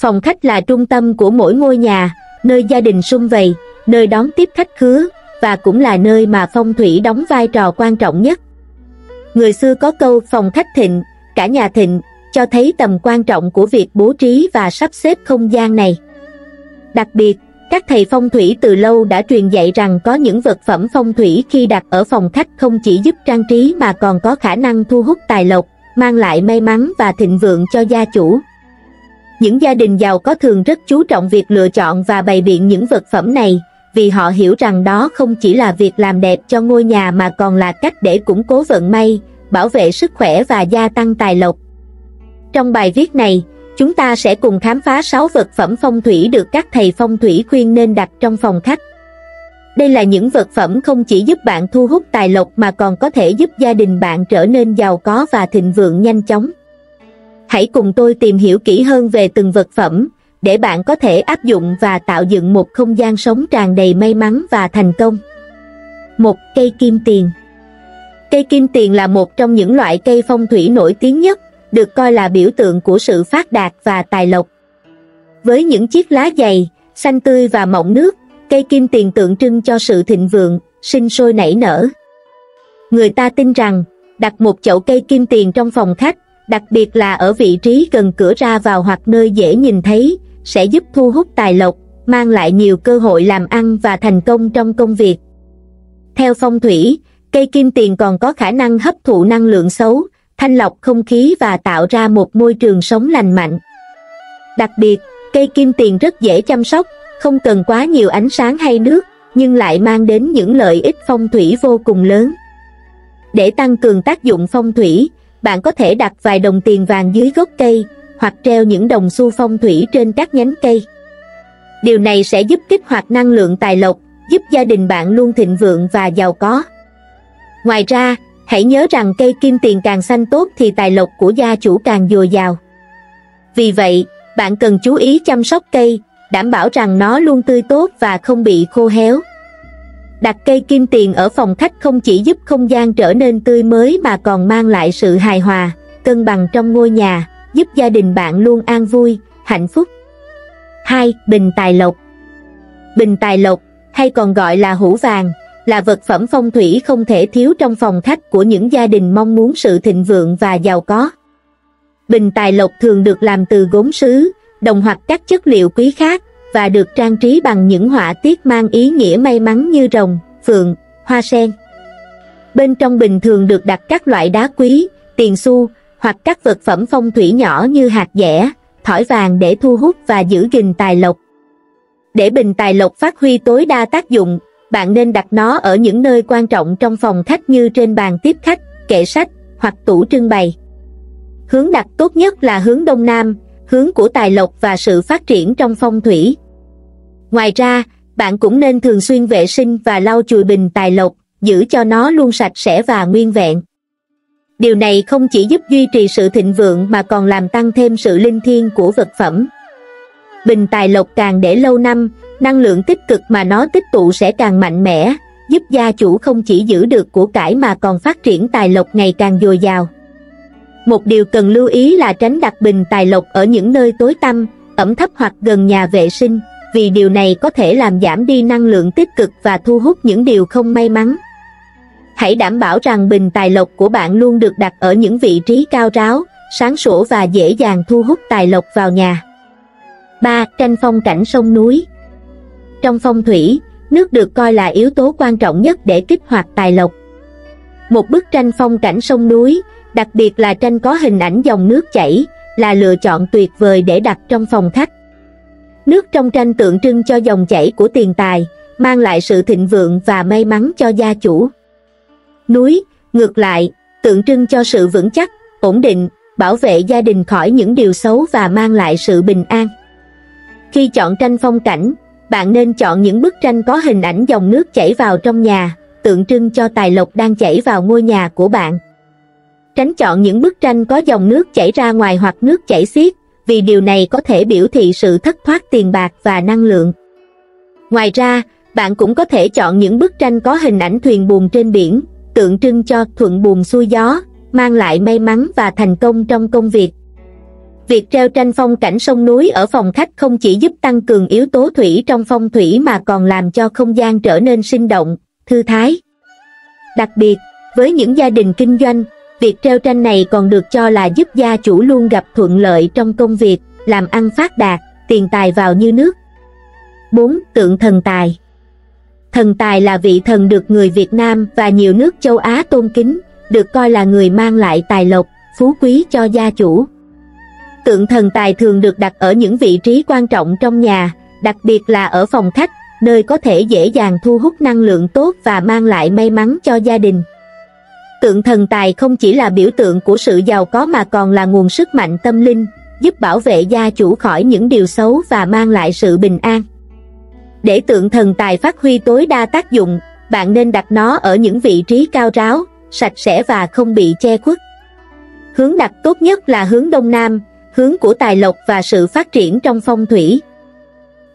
Phòng khách là trung tâm của mỗi ngôi nhà, nơi gia đình sum vầy, nơi đón tiếp khách khứa, và cũng là nơi mà phong thủy đóng vai trò quan trọng nhất. Người xưa có câu phòng khách thịnh, cả nhà thịnh, cho thấy tầm quan trọng của việc bố trí và sắp xếp không gian này. Đặc biệt, các thầy phong thủy từ lâu đã truyền dạy rằng có những vật phẩm phong thủy khi đặt ở phòng khách không chỉ giúp trang trí mà còn có khả năng thu hút tài lộc, mang lại may mắn và thịnh vượng cho gia chủ. Những gia đình giàu có thường rất chú trọng việc lựa chọn và bày biện những vật phẩm này, vì họ hiểu rằng đó không chỉ là việc làm đẹp cho ngôi nhà mà còn là cách để củng cố vận may, bảo vệ sức khỏe và gia tăng tài lộc. Trong bài viết này, chúng ta sẽ cùng khám phá 6 vật phẩm phong thủy được các thầy phong thủy khuyên nên đặt trong phòng khách. Đây là những vật phẩm không chỉ giúp bạn thu hút tài lộc mà còn có thể giúp gia đình bạn trở nên giàu có và thịnh vượng nhanh chóng. Hãy cùng tôi tìm hiểu kỹ hơn về từng vật phẩm, để bạn có thể áp dụng và tạo dựng một không gian sống tràn đầy may mắn và thành công. Một cây kim tiền Cây kim tiền là một trong những loại cây phong thủy nổi tiếng nhất, được coi là biểu tượng của sự phát đạt và tài lộc. Với những chiếc lá dày, xanh tươi và mọng nước, cây kim tiền tượng trưng cho sự thịnh vượng, sinh sôi nảy nở. Người ta tin rằng, đặt một chậu cây kim tiền trong phòng khách, đặc biệt là ở vị trí gần cửa ra vào hoặc nơi dễ nhìn thấy, sẽ giúp thu hút tài lộc, mang lại nhiều cơ hội làm ăn và thành công trong công việc. Theo phong thủy, cây kim tiền còn có khả năng hấp thụ năng lượng xấu, thanh lọc không khí và tạo ra một môi trường sống lành mạnh. Đặc biệt, cây kim tiền rất dễ chăm sóc, không cần quá nhiều ánh sáng hay nước, nhưng lại mang đến những lợi ích phong thủy vô cùng lớn. Để tăng cường tác dụng phong thủy, bạn có thể đặt vài đồng tiền vàng dưới gốc cây, hoặc treo những đồng xu phong thủy trên các nhánh cây. Điều này sẽ giúp kích hoạt năng lượng tài lộc, giúp gia đình bạn luôn thịnh vượng và giàu có. Ngoài ra, hãy nhớ rằng cây kim tiền càng xanh tốt thì tài lộc của gia chủ càng dồi dào. Vì vậy, bạn cần chú ý chăm sóc cây, đảm bảo rằng nó luôn tươi tốt và không bị khô héo. Đặt cây kim tiền ở phòng khách không chỉ giúp không gian trở nên tươi mới mà còn mang lại sự hài hòa, cân bằng trong ngôi nhà, giúp gia đình bạn luôn an vui, hạnh phúc. 2. Bình tài lộc Bình tài lộc, hay còn gọi là hũ vàng, là vật phẩm phong thủy không thể thiếu trong phòng khách của những gia đình mong muốn sự thịnh vượng và giàu có. Bình tài lộc thường được làm từ gốm sứ, đồng hoặc các chất liệu quý khác, và được trang trí bằng những họa tiết mang ý nghĩa may mắn như rồng, phượng, hoa sen. Bên trong bình thường được đặt các loại đá quý, tiền xu, hoặc các vật phẩm phong thủy nhỏ như hạt dẻ, thỏi vàng để thu hút và giữ gìn tài lộc. Để bình tài lộc phát huy tối đa tác dụng, bạn nên đặt nó ở những nơi quan trọng trong phòng khách như trên bàn tiếp khách, kệ sách hoặc tủ trưng bày. Hướng đặt tốt nhất là hướng Đông Nam, hướng của tài lộc và sự phát triển trong phong thủy. Ngoài ra, bạn cũng nên thường xuyên vệ sinh và lau chùi bình tài lộc, giữ cho nó luôn sạch sẽ và nguyên vẹn. Điều này không chỉ giúp duy trì sự thịnh vượng mà còn làm tăng thêm sự linh thiêng của vật phẩm. Bình tài lộc càng để lâu năm, năng lượng tích cực mà nó tích tụ sẽ càng mạnh mẽ, giúp gia chủ không chỉ giữ được của cải mà còn phát triển tài lộc ngày càng dồi dào. Một điều cần lưu ý là tránh đặt bình tài lộc ở những nơi tối tăm, ẩm thấp hoặc gần nhà vệ sinh, vì điều này có thể làm giảm đi năng lượng tích cực và thu hút những điều không may mắn. Hãy đảm bảo rằng bình tài lộc của bạn luôn được đặt ở những vị trí cao ráo, sáng sủa và dễ dàng thu hút tài lộc vào nhà. 3. Tranh phong cảnh sông núi Trong phong thủy, nước được coi là yếu tố quan trọng nhất để kích hoạt tài lộc. Một bức tranh phong cảnh sông núi, đặc biệt là tranh có hình ảnh dòng nước chảy, là lựa chọn tuyệt vời để đặt trong phòng khách. Nước trong tranh tượng trưng cho dòng chảy của tiền tài, mang lại sự thịnh vượng và may mắn cho gia chủ. Núi, ngược lại, tượng trưng cho sự vững chắc, ổn định, bảo vệ gia đình khỏi những điều xấu và mang lại sự bình an. Khi chọn tranh phong cảnh, bạn nên chọn những bức tranh có hình ảnh dòng nước chảy vào trong nhà, tượng trưng cho tài lộc đang chảy vào ngôi nhà của bạn. Tránh chọn những bức tranh có dòng nước chảy ra ngoài hoặc nước chảy xiết, vì điều này có thể biểu thị sự thất thoát tiền bạc và năng lượng. Ngoài ra, bạn cũng có thể chọn những bức tranh có hình ảnh thuyền buồm trên biển, tượng trưng cho thuận buồm xuôi gió, mang lại may mắn và thành công trong công việc. Việc treo tranh phong cảnh sông núi ở phòng khách không chỉ giúp tăng cường yếu tố thủy trong phong thủy mà còn làm cho không gian trở nên sinh động, thư thái. Đặc biệt, với những gia đình kinh doanh, việc treo tranh này còn được cho là giúp gia chủ luôn gặp thuận lợi trong công việc, làm ăn phát đạt, tiền tài vào như nước. 4. Tượng thần tài Thần tài là vị thần được người Việt Nam và nhiều nước châu Á tôn kính, được coi là người mang lại tài lộc, phú quý cho gia chủ. Tượng thần tài thường được đặt ở những vị trí quan trọng trong nhà, đặc biệt là ở phòng khách, nơi có thể dễ dàng thu hút năng lượng tốt và mang lại may mắn cho gia đình. Tượng thần tài không chỉ là biểu tượng của sự giàu có mà còn là nguồn sức mạnh tâm linh, giúp bảo vệ gia chủ khỏi những điều xấu và mang lại sự bình an. Để tượng thần tài phát huy tối đa tác dụng, bạn nên đặt nó ở những vị trí cao ráo, sạch sẽ và không bị che khuất. Hướng đặt tốt nhất là hướng Đông Nam, hướng của tài lộc và sự phát triển trong phong thủy.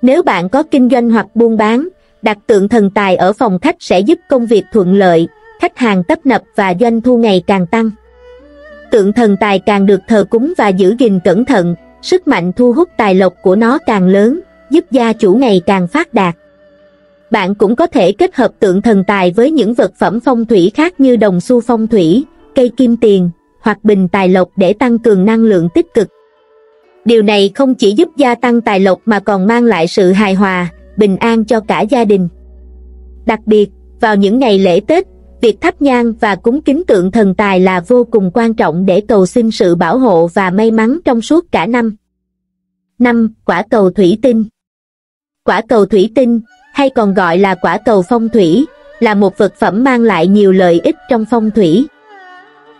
Nếu bạn có kinh doanh hoặc buôn bán, đặt tượng thần tài ở phòng khách sẽ giúp công việc thuận lợi, khách hàng tấp nập và doanh thu ngày càng tăng. Tượng thần tài càng được thờ cúng và giữ gìn cẩn thận, sức mạnh thu hút tài lộc của nó càng lớn, giúp gia chủ ngày càng phát đạt. Bạn cũng có thể kết hợp tượng thần tài với những vật phẩm phong thủy khác như đồng xu phong thủy, cây kim tiền, hoặc bình tài lộc để tăng cường năng lượng tích cực. Điều này không chỉ giúp gia tăng tài lộc mà còn mang lại sự hài hòa, bình an cho cả gia đình. Đặc biệt, vào những ngày lễ Tết, việc thắp nhang và cúng kính tượng thần tài là vô cùng quan trọng để cầu xin sự bảo hộ và may mắn trong suốt cả năm. 5. Quả cầu thủy tinh Quả cầu thủy tinh, hay còn gọi là quả cầu phong thủy, là một vật phẩm mang lại nhiều lợi ích trong phong thủy.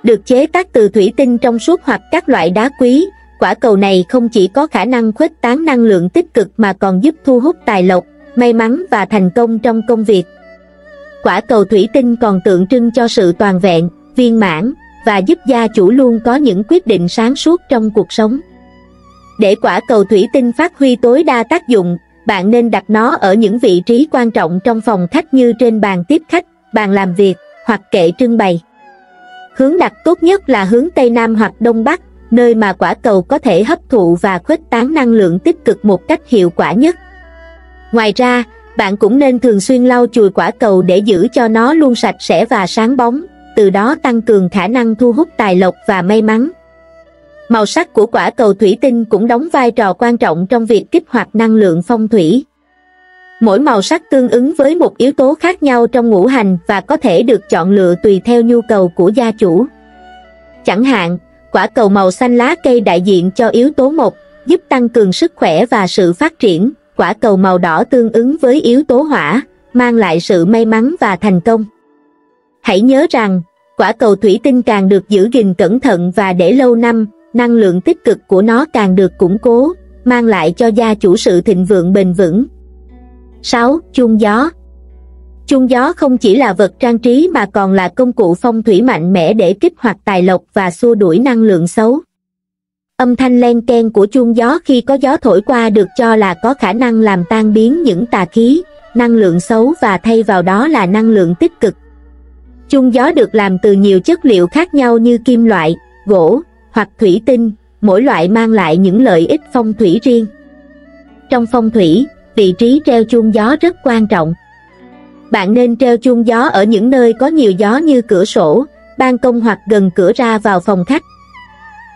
Được chế tác từ thủy tinh trong suốt hoặc các loại đá quý, quả cầu này không chỉ có khả năng khuếch tán năng lượng tích cực mà còn giúp thu hút tài lộc, may mắn và thành công trong công việc. Quả cầu thủy tinh còn tượng trưng cho sự toàn vẹn, viên mãn và giúp gia chủ luôn có những quyết định sáng suốt trong cuộc sống. Để quả cầu thủy tinh phát huy tối đa tác dụng, bạn nên đặt nó ở những vị trí quan trọng trong phòng khách như trên bàn tiếp khách, bàn làm việc hoặc kệ trưng bày. Hướng đặt tốt nhất là hướng Tây Nam hoặc Đông Bắc, nơi mà quả cầu có thể hấp thụ và khuếch tán năng lượng tích cực một cách hiệu quả nhất. Ngoài ra, bạn cũng nên thường xuyên lau chùi quả cầu để giữ cho nó luôn sạch sẽ và sáng bóng, từ đó tăng cường khả năng thu hút tài lộc và may mắn. Màu sắc của quả cầu thủy tinh cũng đóng vai trò quan trọng trong việc kích hoạt năng lượng phong thủy. Mỗi màu sắc tương ứng với một yếu tố khác nhau trong ngũ hành và có thể được chọn lựa tùy theo nhu cầu của gia chủ. Chẳng hạn, quả cầu màu xanh lá cây đại diện cho yếu tố một, giúp tăng cường sức khỏe và sự phát triển, quả cầu màu đỏ tương ứng với yếu tố hỏa, mang lại sự may mắn và thành công. Hãy nhớ rằng, quả cầu thủy tinh càng được giữ gìn cẩn thận và để lâu năm, năng lượng tích cực của nó càng được củng cố, mang lại cho gia chủ sự thịnh vượng bền vững. 6. Chuông gió Chuông gió không chỉ là vật trang trí mà còn là công cụ phong thủy mạnh mẽ để kích hoạt tài lộc và xua đuổi năng lượng xấu. Âm thanh len ken của chuông gió khi có gió thổi qua được cho là có khả năng làm tan biến những tà khí, năng lượng xấu và thay vào đó là năng lượng tích cực. Chuông gió được làm từ nhiều chất liệu khác nhau như kim loại, gỗ, hoặc thủy tinh, mỗi loại mang lại những lợi ích phong thủy riêng. Trong phong thủy, vị trí treo chuông gió rất quan trọng. Bạn nên treo chuông gió ở những nơi có nhiều gió như cửa sổ, ban công hoặc gần cửa ra vào phòng khách.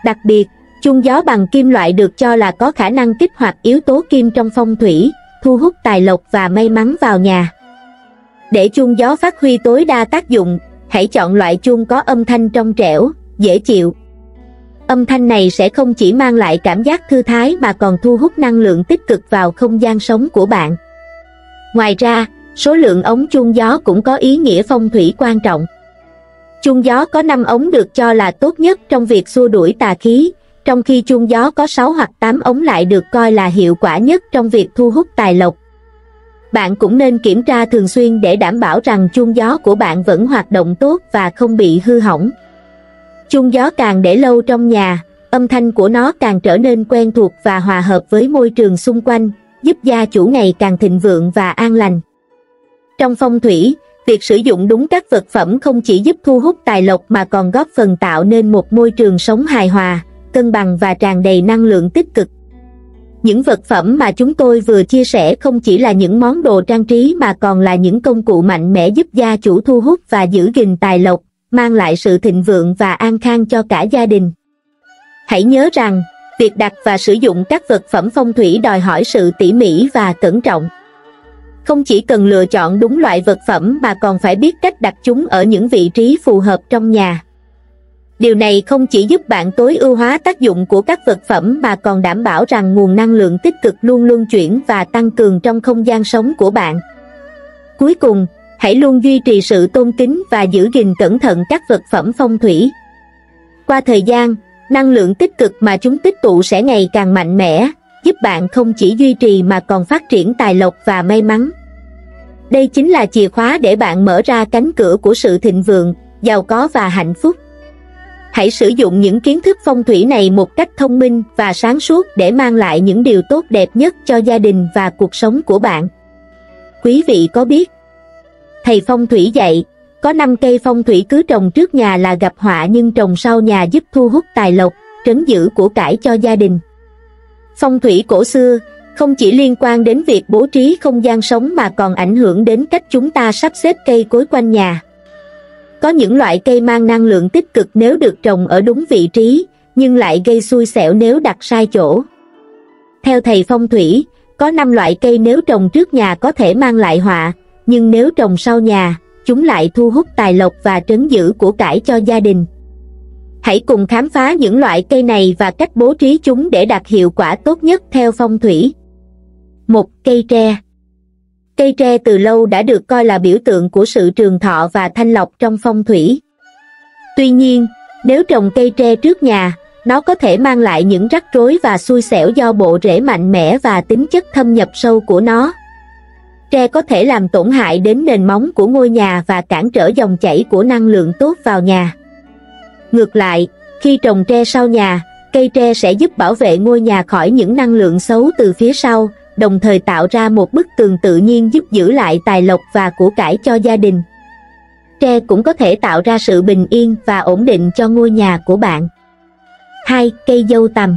Đặc biệt, chung gió bằng kim loại được cho là có khả năng kích hoạt yếu tố kim trong phong thủy, thu hút tài lộc và may mắn vào nhà. Để chuông gió phát huy tối đa tác dụng, hãy chọn loại chuông có âm thanh trong trẻo, dễ chịu, Âm thanh này sẽ không chỉ mang lại cảm giác thư thái mà còn thu hút năng lượng tích cực vào không gian sống của bạn. Ngoài ra, số lượng ống chuông gió cũng có ý nghĩa phong thủy quan trọng. Chuông gió có 5 ống được cho là tốt nhất trong việc xua đuổi tà khí, trong khi chuông gió có 6 hoặc 8 ống lại được coi là hiệu quả nhất trong việc thu hút tài lộc. Bạn cũng nên kiểm tra thường xuyên để đảm bảo rằng chuông gió của bạn vẫn hoạt động tốt và không bị hư hỏng. Chuông gió càng để lâu trong nhà, âm thanh của nó càng trở nên quen thuộc và hòa hợp với môi trường xung quanh, giúp gia chủ ngày càng thịnh vượng và an lành. Trong phong thủy, việc sử dụng đúng các vật phẩm không chỉ giúp thu hút tài lộc mà còn góp phần tạo nên một môi trường sống hài hòa, cân bằng và tràn đầy năng lượng tích cực. Những vật phẩm mà chúng tôi vừa chia sẻ không chỉ là những món đồ trang trí mà còn là những công cụ mạnh mẽ giúp gia chủ thu hút và giữ gìn tài lộc, mang lại sự thịnh vượng và an khang cho cả gia đình. Hãy nhớ rằng, việc đặt và sử dụng các vật phẩm phong thủy đòi hỏi sự tỉ mỉ và cẩn trọng. Không chỉ cần lựa chọn đúng loại vật phẩm mà còn phải biết cách đặt chúng ở những vị trí phù hợp trong nhà. Điều này không chỉ giúp bạn tối ưu hóa tác dụng của các vật phẩm mà còn đảm bảo rằng nguồn năng lượng tích cực luôn luân chuyển và tăng cường trong không gian sống của bạn. Cuối cùng, hãy luôn duy trì sự tôn kính và giữ gìn cẩn thận các vật phẩm phong thủy. Qua thời gian, năng lượng tích cực mà chúng tích tụ sẽ ngày càng mạnh mẽ, giúp bạn không chỉ duy trì mà còn phát triển tài lộc và may mắn. Đây chính là chìa khóa để bạn mở ra cánh cửa của sự thịnh vượng, giàu có và hạnh phúc. Hãy sử dụng những kiến thức phong thủy này một cách thông minh và sáng suốt để mang lại những điều tốt đẹp nhất cho gia đình và cuộc sống của bạn. Quý vị có biết, thầy phong thủy dạy, có 5 cây phong thủy cứ trồng trước nhà là gặp họa nhưng trồng sau nhà giúp thu hút tài lộc, trấn giữ của cải cho gia đình. Phong thủy cổ xưa không chỉ liên quan đến việc bố trí không gian sống mà còn ảnh hưởng đến cách chúng ta sắp xếp cây cối quanh nhà. Có những loại cây mang năng lượng tích cực nếu được trồng ở đúng vị trí, nhưng lại gây xui xẻo nếu đặt sai chỗ. Theo thầy phong thủy, có 5 loại cây nếu trồng trước nhà có thể mang lại họa, nhưng nếu trồng sau nhà, chúng lại thu hút tài lộc và trấn giữ của cải cho gia đình. Hãy cùng khám phá những loại cây này và cách bố trí chúng để đạt hiệu quả tốt nhất theo phong thủy. Một cây tre Cây tre từ lâu đã được coi là biểu tượng của sự trường thọ và thanh lọc trong phong thủy. Tuy nhiên, nếu trồng cây tre trước nhà, nó có thể mang lại những rắc rối và xui xẻo do bộ rễ mạnh mẽ và tính chất thâm nhập sâu của nó. Tre có thể làm tổn hại đến nền móng của ngôi nhà và cản trở dòng chảy của năng lượng tốt vào nhà. Ngược lại, khi trồng tre sau nhà, cây tre sẽ giúp bảo vệ ngôi nhà khỏi những năng lượng xấu từ phía sau, đồng thời tạo ra một bức tường tự nhiên giúp giữ lại tài lộc và của cải cho gia đình. Tre cũng có thể tạo ra sự bình yên và ổn định cho ngôi nhà của bạn. 2. Cây dâu tằm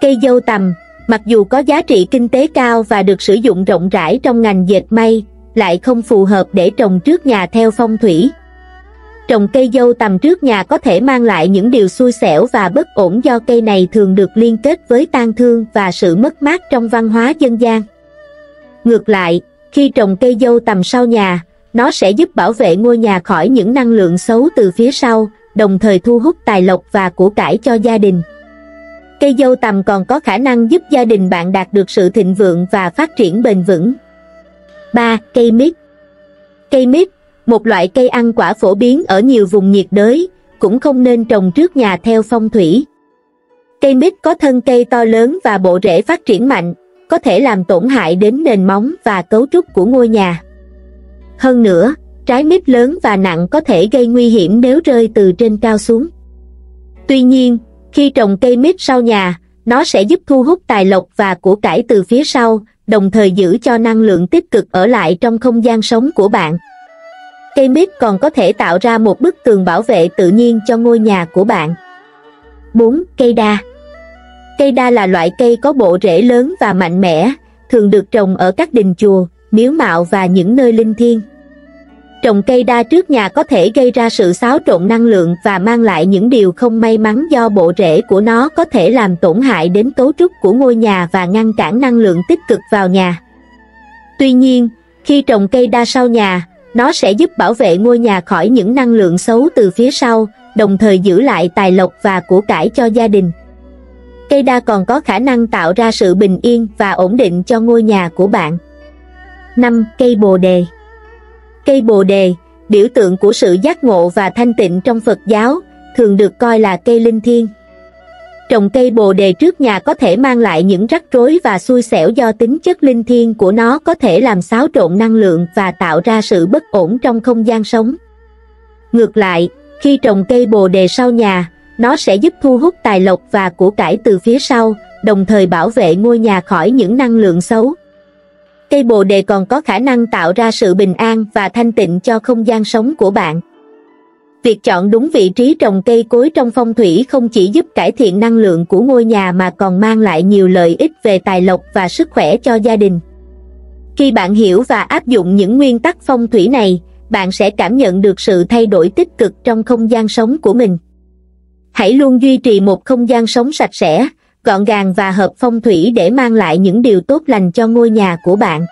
Cây dâu tằm, mặc dù có giá trị kinh tế cao và được sử dụng rộng rãi trong ngành dệt may, lại không phù hợp để trồng trước nhà theo phong thủy. Trồng cây dâu tầm trước nhà có thể mang lại những điều xui xẻo và bất ổn do cây này thường được liên kết với tang thương và sự mất mát trong văn hóa dân gian. Ngược lại, khi trồng cây dâu tầm sau nhà, nó sẽ giúp bảo vệ ngôi nhà khỏi những năng lượng xấu từ phía sau, đồng thời thu hút tài lộc và của cải cho gia đình. Cây dâu tầm còn có khả năng giúp gia đình bạn đạt được sự thịnh vượng và phát triển bền vững. 3. Cây mít Cây mít một loại cây ăn quả phổ biến ở nhiều vùng nhiệt đới, cũng không nên trồng trước nhà theo phong thủy. Cây mít có thân cây to lớn và bộ rễ phát triển mạnh, có thể làm tổn hại đến nền móng và cấu trúc của ngôi nhà. Hơn nữa, trái mít lớn và nặng có thể gây nguy hiểm nếu rơi từ trên cao xuống. Tuy nhiên, khi trồng cây mít sau nhà, nó sẽ giúp thu hút tài lộc và của cải từ phía sau, đồng thời giữ cho năng lượng tích cực ở lại trong không gian sống của bạn. Cây mít còn có thể tạo ra một bức tường bảo vệ tự nhiên cho ngôi nhà của bạn. 4. Cây đa Cây đa là loại cây có bộ rễ lớn và mạnh mẽ, thường được trồng ở các đình chùa, miếu mạo và những nơi linh thiêng. Trồng cây đa trước nhà có thể gây ra sự xáo trộn năng lượng và mang lại những điều không may mắn do bộ rễ của nó có thể làm tổn hại đến cấu trúc của ngôi nhà và ngăn cản năng lượng tích cực vào nhà. Tuy nhiên, khi trồng cây đa sau nhà, nó sẽ giúp bảo vệ ngôi nhà khỏi những năng lượng xấu từ phía sau, đồng thời giữ lại tài lộc và của cải cho gia đình. Cây đa còn có khả năng tạo ra sự bình yên và ổn định cho ngôi nhà của bạn. 5. Cây bồ đề Cây bồ đề, biểu tượng của sự giác ngộ và thanh tịnh trong Phật giáo, thường được coi là cây linh thiêng. Trồng cây bồ đề trước nhà có thể mang lại những rắc rối và xui xẻo do tính chất linh thiêng của nó có thể làm xáo trộn năng lượng và tạo ra sự bất ổn trong không gian sống. Ngược lại, khi trồng cây bồ đề sau nhà, nó sẽ giúp thu hút tài lộc và của cải từ phía sau, đồng thời bảo vệ ngôi nhà khỏi những năng lượng xấu. Cây bồ đề còn có khả năng tạo ra sự bình an và thanh tịnh cho không gian sống của bạn. Việc chọn đúng vị trí trồng cây cối trong phong thủy không chỉ giúp cải thiện năng lượng của ngôi nhà mà còn mang lại nhiều lợi ích về tài lộc và sức khỏe cho gia đình. Khi bạn hiểu và áp dụng những nguyên tắc phong thủy này, bạn sẽ cảm nhận được sự thay đổi tích cực trong không gian sống của mình. Hãy luôn duy trì một không gian sống sạch sẽ, gọn gàng và hợp phong thủy để mang lại những điều tốt lành cho ngôi nhà của bạn.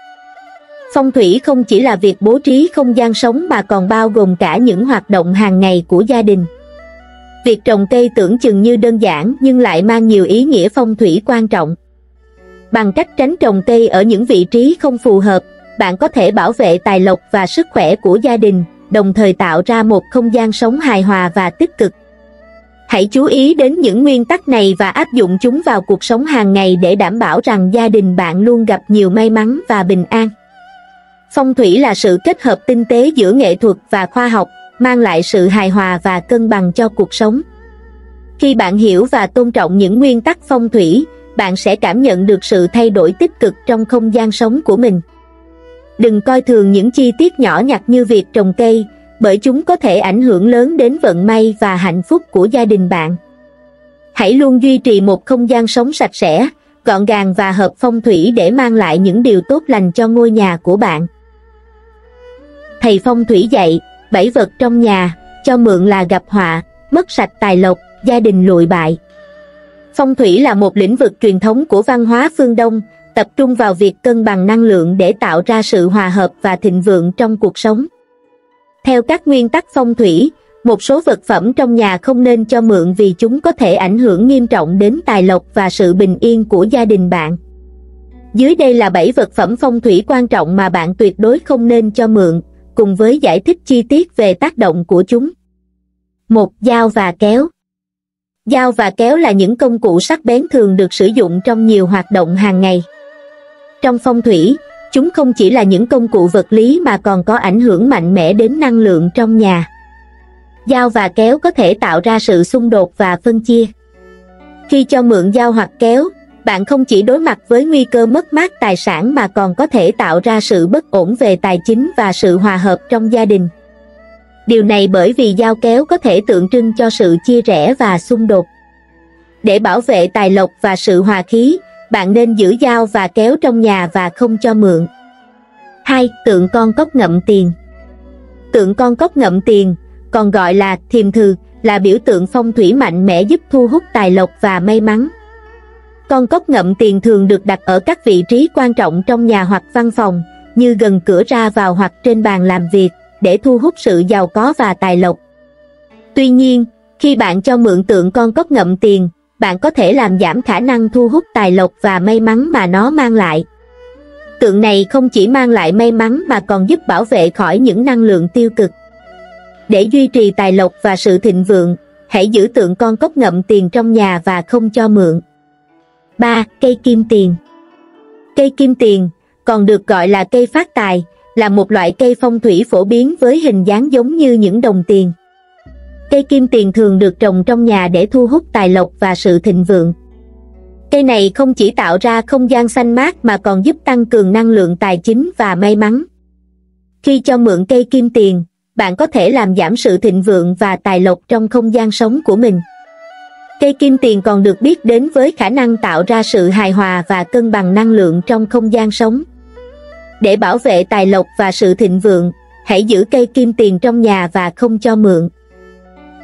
Phong thủy không chỉ là việc bố trí không gian sống mà còn bao gồm cả những hoạt động hàng ngày của gia đình. Việc trồng cây tưởng chừng như đơn giản nhưng lại mang nhiều ý nghĩa phong thủy quan trọng. Bằng cách tránh trồng cây ở những vị trí không phù hợp, bạn có thể bảo vệ tài lộc và sức khỏe của gia đình, đồng thời tạo ra một không gian sống hài hòa và tích cực. Hãy chú ý đến những nguyên tắc này và áp dụng chúng vào cuộc sống hàng ngày để đảm bảo rằng gia đình bạn luôn gặp nhiều may mắn và bình an. Phong thủy là sự kết hợp tinh tế giữa nghệ thuật và khoa học, mang lại sự hài hòa và cân bằng cho cuộc sống. Khi bạn hiểu và tôn trọng những nguyên tắc phong thủy, bạn sẽ cảm nhận được sự thay đổi tích cực trong không gian sống của mình. Đừng coi thường những chi tiết nhỏ nhặt như việc trồng cây, bởi chúng có thể ảnh hưởng lớn đến vận may và hạnh phúc của gia đình bạn. Hãy luôn duy trì một không gian sống sạch sẽ, gọn gàng và hợp phong thủy để mang lại những điều tốt lành cho ngôi nhà của bạn. Thầy phong thủy dạy, bảy vật trong nhà, cho mượn là gặp họa, mất sạch tài lộc, gia đình lụi bại. Phong thủy là một lĩnh vực truyền thống của văn hóa phương Đông, tập trung vào việc cân bằng năng lượng để tạo ra sự hòa hợp và thịnh vượng trong cuộc sống. Theo các nguyên tắc phong thủy, một số vật phẩm trong nhà không nên cho mượn vì chúng có thể ảnh hưởng nghiêm trọng đến tài lộc và sự bình yên của gia đình bạn. Dưới đây là 7 vật phẩm phong thủy quan trọng mà bạn tuyệt đối không nên cho mượn, cùng với giải thích chi tiết về tác động của chúng. Một dao và kéo Dao và kéo là những công cụ sắc bén thường được sử dụng trong nhiều hoạt động hàng ngày. Trong phong thủy, chúng không chỉ là những công cụ vật lý mà còn có ảnh hưởng mạnh mẽ đến năng lượng trong nhà. Dao và kéo có thể tạo ra sự xung đột và phân chia. Khi cho mượn dao hoặc kéo, bạn không chỉ đối mặt với nguy cơ mất mát tài sản mà còn có thể tạo ra sự bất ổn về tài chính và sự hòa hợp trong gia đình. Điều này bởi vì dao kéo có thể tượng trưng cho sự chia rẽ và xung đột. Để bảo vệ tài lộc và sự hòa khí, bạn nên giữ dao và kéo trong nhà và không cho mượn. 2. Tượng con cốc ngậm tiền Tượng con cốc ngậm tiền, còn gọi là thiềm thừ là biểu tượng phong thủy mạnh mẽ giúp thu hút tài lộc và may mắn. Con cốc ngậm tiền thường được đặt ở các vị trí quan trọng trong nhà hoặc văn phòng, như gần cửa ra vào hoặc trên bàn làm việc, để thu hút sự giàu có và tài lộc. Tuy nhiên, khi bạn cho mượn tượng con cốc ngậm tiền, bạn có thể làm giảm khả năng thu hút tài lộc và may mắn mà nó mang lại. Tượng này không chỉ mang lại may mắn mà còn giúp bảo vệ khỏi những năng lượng tiêu cực. Để duy trì tài lộc và sự thịnh vượng, hãy giữ tượng con cốc ngậm tiền trong nhà và không cho mượn. 3. Cây kim tiền Cây kim tiền, còn được gọi là cây phát tài, là một loại cây phong thủy phổ biến với hình dáng giống như những đồng tiền. Cây kim tiền thường được trồng trong nhà để thu hút tài lộc và sự thịnh vượng. Cây này không chỉ tạo ra không gian xanh mát mà còn giúp tăng cường năng lượng tài chính và may mắn. Khi cho mượn cây kim tiền, bạn có thể làm giảm sự thịnh vượng và tài lộc trong không gian sống của mình. Cây kim tiền còn được biết đến với khả năng tạo ra sự hài hòa và cân bằng năng lượng trong không gian sống. Để bảo vệ tài lộc và sự thịnh vượng, hãy giữ cây kim tiền trong nhà và không cho mượn.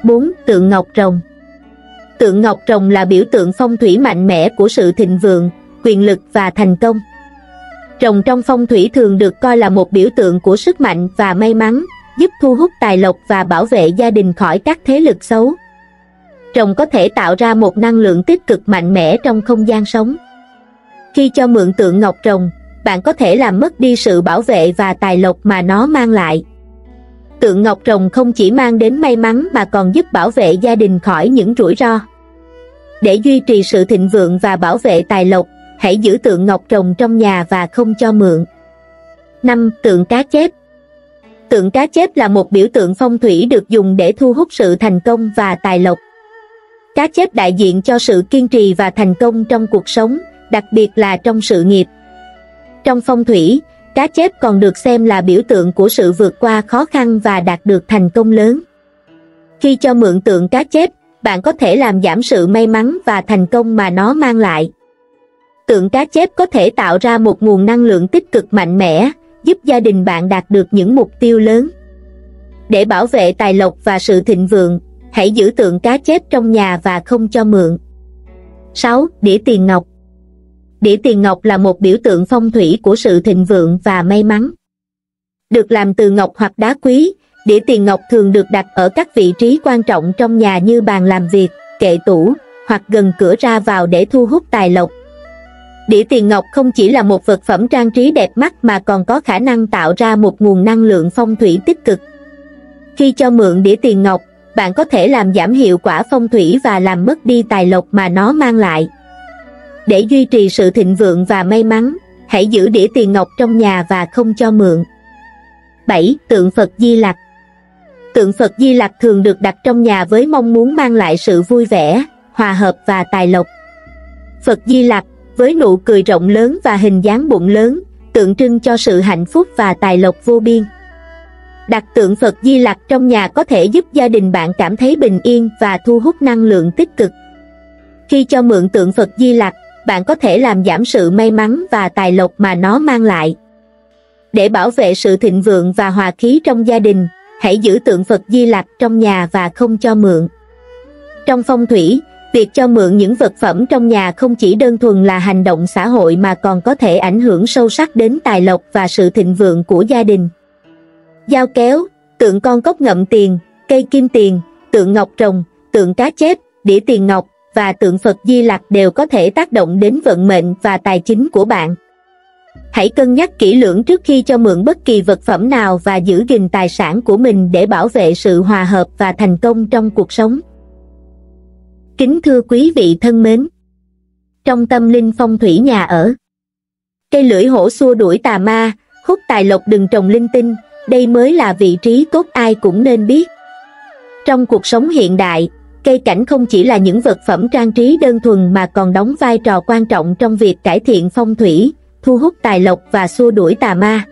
4. Tượng Ngọc Rồng Tượng Ngọc Rồng là biểu tượng phong thủy mạnh mẽ của sự thịnh vượng, quyền lực và thành công. Rồng trong phong thủy thường được coi là một biểu tượng của sức mạnh và may mắn, giúp thu hút tài lộc và bảo vệ gia đình khỏi các thế lực xấu. Rồng có thể tạo ra một năng lượng tích cực mạnh mẽ trong không gian sống. Khi cho mượn tượng ngọc rồng, bạn có thể làm mất đi sự bảo vệ và tài lộc mà nó mang lại. Tượng ngọc rồng không chỉ mang đến may mắn mà còn giúp bảo vệ gia đình khỏi những rủi ro. Để duy trì sự thịnh vượng và bảo vệ tài lộc, hãy giữ tượng ngọc rồng trong nhà và không cho mượn. 5. Tượng cá chép Tượng cá chép là một biểu tượng phong thủy được dùng để thu hút sự thành công và tài lộc. Cá chép đại diện cho sự kiên trì và thành công trong cuộc sống, đặc biệt là trong sự nghiệp. Trong phong thủy, cá chép còn được xem là biểu tượng của sự vượt qua khó khăn và đạt được thành công lớn. Khi cho mượn tượng cá chép, bạn có thể làm giảm sự may mắn và thành công mà nó mang lại. Tượng cá chép có thể tạo ra một nguồn năng lượng tích cực mạnh mẽ, giúp gia đình bạn đạt được những mục tiêu lớn. Để bảo vệ tài lộc và sự thịnh vượng, hãy giữ tượng cá chép trong nhà và không cho mượn. 6. Đĩa tiền ngọc Đĩa tiền ngọc là một biểu tượng phong thủy của sự thịnh vượng và may mắn. Được làm từ ngọc hoặc đá quý, đĩa tiền ngọc thường được đặt ở các vị trí quan trọng trong nhà như bàn làm việc, kệ tủ, hoặc gần cửa ra vào để thu hút tài lộc. Đĩa tiền ngọc không chỉ là một vật phẩm trang trí đẹp mắt mà còn có khả năng tạo ra một nguồn năng lượng phong thủy tích cực. Khi cho mượn đĩa tiền ngọc, bạn có thể làm giảm hiệu quả phong thủy và làm mất đi tài lộc mà nó mang lại. Để duy trì sự thịnh vượng và may mắn, hãy giữ đĩa tiền ngọc trong nhà và không cho mượn. 7. Tượng Phật Di Lặc Tượng Phật Di Lặc thường được đặt trong nhà với mong muốn mang lại sự vui vẻ, hòa hợp và tài lộc. Phật Di Lặc, với nụ cười rộng lớn và hình dáng bụng lớn, tượng trưng cho sự hạnh phúc và tài lộc vô biên. Đặt tượng Phật Di Lặc trong nhà có thể giúp gia đình bạn cảm thấy bình yên và thu hút năng lượng tích cực. Khi cho mượn tượng Phật Di Lặc, bạn có thể làm giảm sự may mắn và tài lộc mà nó mang lại. Để bảo vệ sự thịnh vượng và hòa khí trong gia đình, hãy giữ tượng Phật Di Lặc trong nhà và không cho mượn. Trong phong thủy, việc cho mượn những vật phẩm trong nhà không chỉ đơn thuần là hành động xã hội mà còn có thể ảnh hưởng sâu sắc đến tài lộc và sự thịnh vượng của gia đình. Dao kéo, tượng con cốc ngậm tiền, cây kim tiền, tượng ngọc rồng, tượng cá chép, đĩa tiền ngọc và tượng Phật Di Lặc đều có thể tác động đến vận mệnh và tài chính của bạn. Hãy cân nhắc kỹ lưỡng trước khi cho mượn bất kỳ vật phẩm nào và giữ gìn tài sản của mình để bảo vệ sự hòa hợp và thành công trong cuộc sống. Kính thưa quý vị thân mến, trong tâm linh phong thủy nhà ở, cây lưỡi hổ xua đuổi tà ma, hút tài lộc đừng trồng linh tinh, đây mới là vị trí tốt ai cũng nên biết. Trong cuộc sống hiện đại, cây cảnh không chỉ là những vật phẩm trang trí đơn thuần mà còn đóng vai trò quan trọng trong việc cải thiện phong thủy, thu hút tài lộc và xua đuổi tà ma.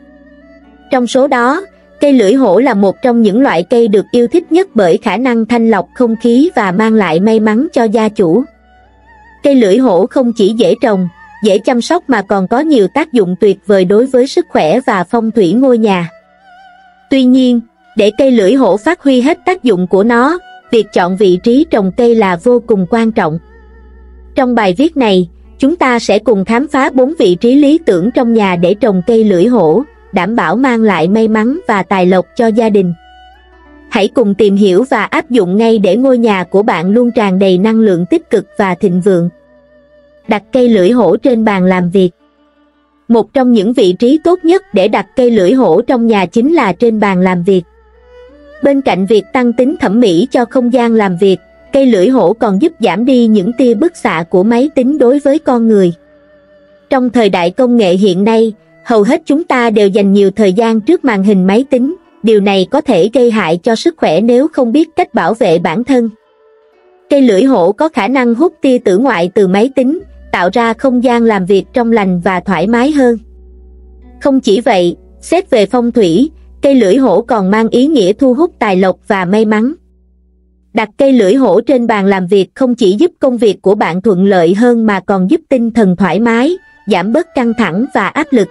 Trong số đó, cây lưỡi hổ là một trong những loại cây được yêu thích nhất bởi khả năng thanh lọc không khí và mang lại may mắn cho gia chủ. Cây lưỡi hổ không chỉ dễ trồng, dễ chăm sóc mà còn có nhiều tác dụng tuyệt vời đối với sức khỏe và phong thủy ngôi nhà. Tuy nhiên, để cây lưỡi hổ phát huy hết tác dụng của nó, việc chọn vị trí trồng cây là vô cùng quan trọng. Trong bài viết này, chúng ta sẽ cùng khám phá bốn vị trí lý tưởng trong nhà để trồng cây lưỡi hổ, đảm bảo mang lại may mắn và tài lộc cho gia đình. Hãy cùng tìm hiểu và áp dụng ngay để ngôi nhà của bạn luôn tràn đầy năng lượng tích cực và thịnh vượng. Đặt cây lưỡi hổ trên bàn làm việc một trong những vị trí tốt nhất để đặt cây lưỡi hổ trong nhà chính là trên bàn làm việc. Bên cạnh việc tăng tính thẩm mỹ cho không gian làm việc, cây lưỡi hổ còn giúp giảm đi những tia bức xạ của máy tính đối với con người. Trong thời đại công nghệ hiện nay, hầu hết chúng ta đều dành nhiều thời gian trước màn hình máy tính, điều này có thể gây hại cho sức khỏe nếu không biết cách bảo vệ bản thân. Cây lưỡi hổ có khả năng hút tia tử ngoại từ máy tính, tạo ra không gian làm việc trong lành và thoải mái hơn. Không chỉ vậy, xét về phong thủy, cây lưỡi hổ còn mang ý nghĩa thu hút tài lộc và may mắn. Đặt cây lưỡi hổ trên bàn làm việc không chỉ giúp công việc của bạn thuận lợi hơn mà còn giúp tinh thần thoải mái, giảm bớt căng thẳng và áp lực.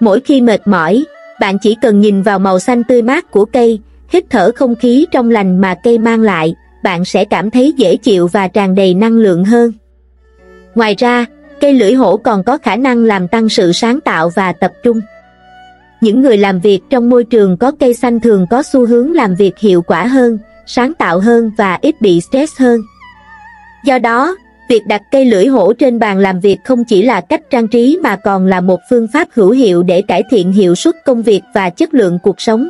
Mỗi khi mệt mỏi, bạn chỉ cần nhìn vào màu xanh tươi mát của cây, hít thở không khí trong lành mà cây mang lại, bạn sẽ cảm thấy dễ chịu và tràn đầy năng lượng hơn. Ngoài ra, cây lưỡi hổ còn có khả năng làm tăng sự sáng tạo và tập trung. Những người làm việc trong môi trường có cây xanh thường có xu hướng làm việc hiệu quả hơn, sáng tạo hơn và ít bị stress hơn. Do đó, việc đặt cây lưỡi hổ trên bàn làm việc không chỉ là cách trang trí mà còn là một phương pháp hữu hiệu để cải thiện hiệu suất công việc và chất lượng cuộc sống.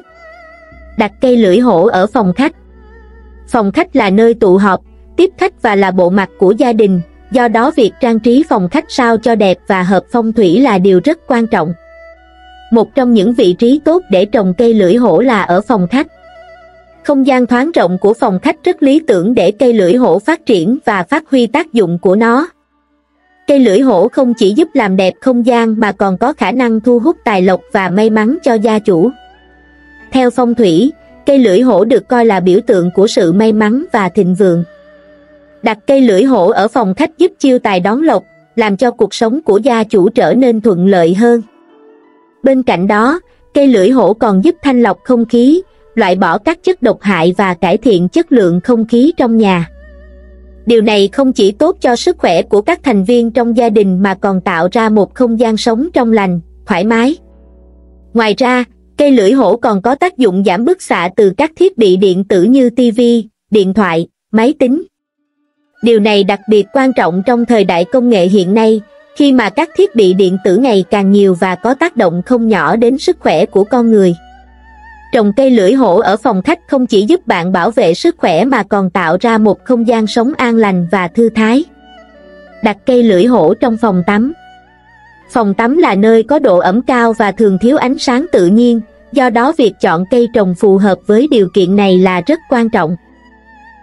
Đặt cây lưỡi hổ ở phòng khách Phòng khách là nơi tụ họp, tiếp khách và là bộ mặt của gia đình, do đó việc trang trí phòng khách sao cho đẹp và hợp phong thủy là điều rất quan trọng. Một trong những vị trí tốt để trồng cây lưỡi hổ là ở phòng khách. Không gian thoáng rộng của phòng khách rất lý tưởng để cây lưỡi hổ phát triển và phát huy tác dụng của nó. Cây lưỡi hổ không chỉ giúp làm đẹp không gian mà còn có khả năng thu hút tài lộc và may mắn cho gia chủ. Theo phong thủy, cây lưỡi hổ được coi là biểu tượng của sự may mắn và thịnh vượng. Đặt cây lưỡi hổ ở phòng khách giúp chiêu tài đón lộc, làm cho cuộc sống của gia chủ trở nên thuận lợi hơn. Bên cạnh đó, cây lưỡi hổ còn giúp thanh lọc không khí, loại bỏ các chất độc hại và cải thiện chất lượng không khí trong nhà. Điều này không chỉ tốt cho sức khỏe của các thành viên trong gia đình mà còn tạo ra một không gian sống trong lành, thoải mái. Ngoài ra, cây lưỡi hổ còn có tác dụng giảm bức xạ từ các thiết bị điện tử như TV, điện thoại, máy tính. Điều này đặc biệt quan trọng trong thời đại công nghệ hiện nay, khi mà các thiết bị điện tử ngày càng nhiều và có tác động không nhỏ đến sức khỏe của con người. Trồng cây lưỡi hổ ở phòng khách không chỉ giúp bạn bảo vệ sức khỏe mà còn tạo ra một không gian sống an lành và thư thái. Đặt cây lưỡi hổ trong phòng tắm Phòng tắm là nơi có độ ẩm cao và thường thiếu ánh sáng tự nhiên, do đó việc chọn cây trồng phù hợp với điều kiện này là rất quan trọng.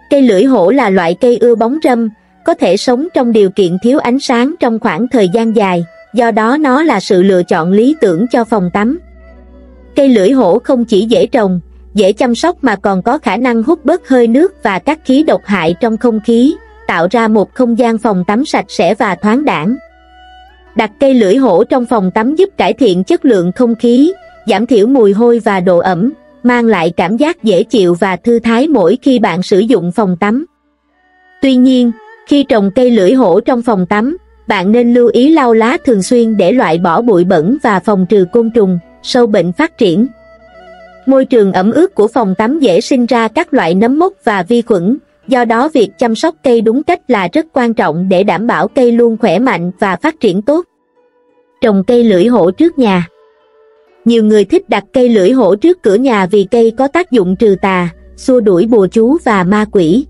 Cây lưỡi hổ là loại cây ưa bóng râm, có thể sống trong điều kiện thiếu ánh sáng trong khoảng thời gian dài, do đó nó là sự lựa chọn lý tưởng cho phòng tắm. Cây lưỡi hổ không chỉ dễ trồng, dễ chăm sóc mà còn có khả năng hút bớt hơi nước và các khí độc hại trong không khí, tạo ra một không gian phòng tắm sạch sẽ và thoáng đãng. Đặt cây lưỡi hổ trong phòng tắm giúp cải thiện chất lượng không khí, giảm thiểu mùi hôi và độ ẩm, mang lại cảm giác dễ chịu và thư thái mỗi khi bạn sử dụng phòng tắm. Tuy nhiên, khi trồng cây lưỡi hổ trong phòng tắm, bạn nên lưu ý lau lá thường xuyên để loại bỏ bụi bẩn và phòng trừ côn trùng, sâu bệnh phát triển. Môi trường ẩm ướt của phòng tắm dễ sinh ra các loại nấm mốc và vi khuẩn, do đó việc chăm sóc cây đúng cách là rất quan trọng để đảm bảo cây luôn khỏe mạnh và phát triển tốt. Trồng cây lưỡi hổ trước nhà nhiều người thích đặt cây lưỡi hổ trước cửa nhà vì cây có tác dụng trừ tà, xua đuổi bùa chú và ma quỷ.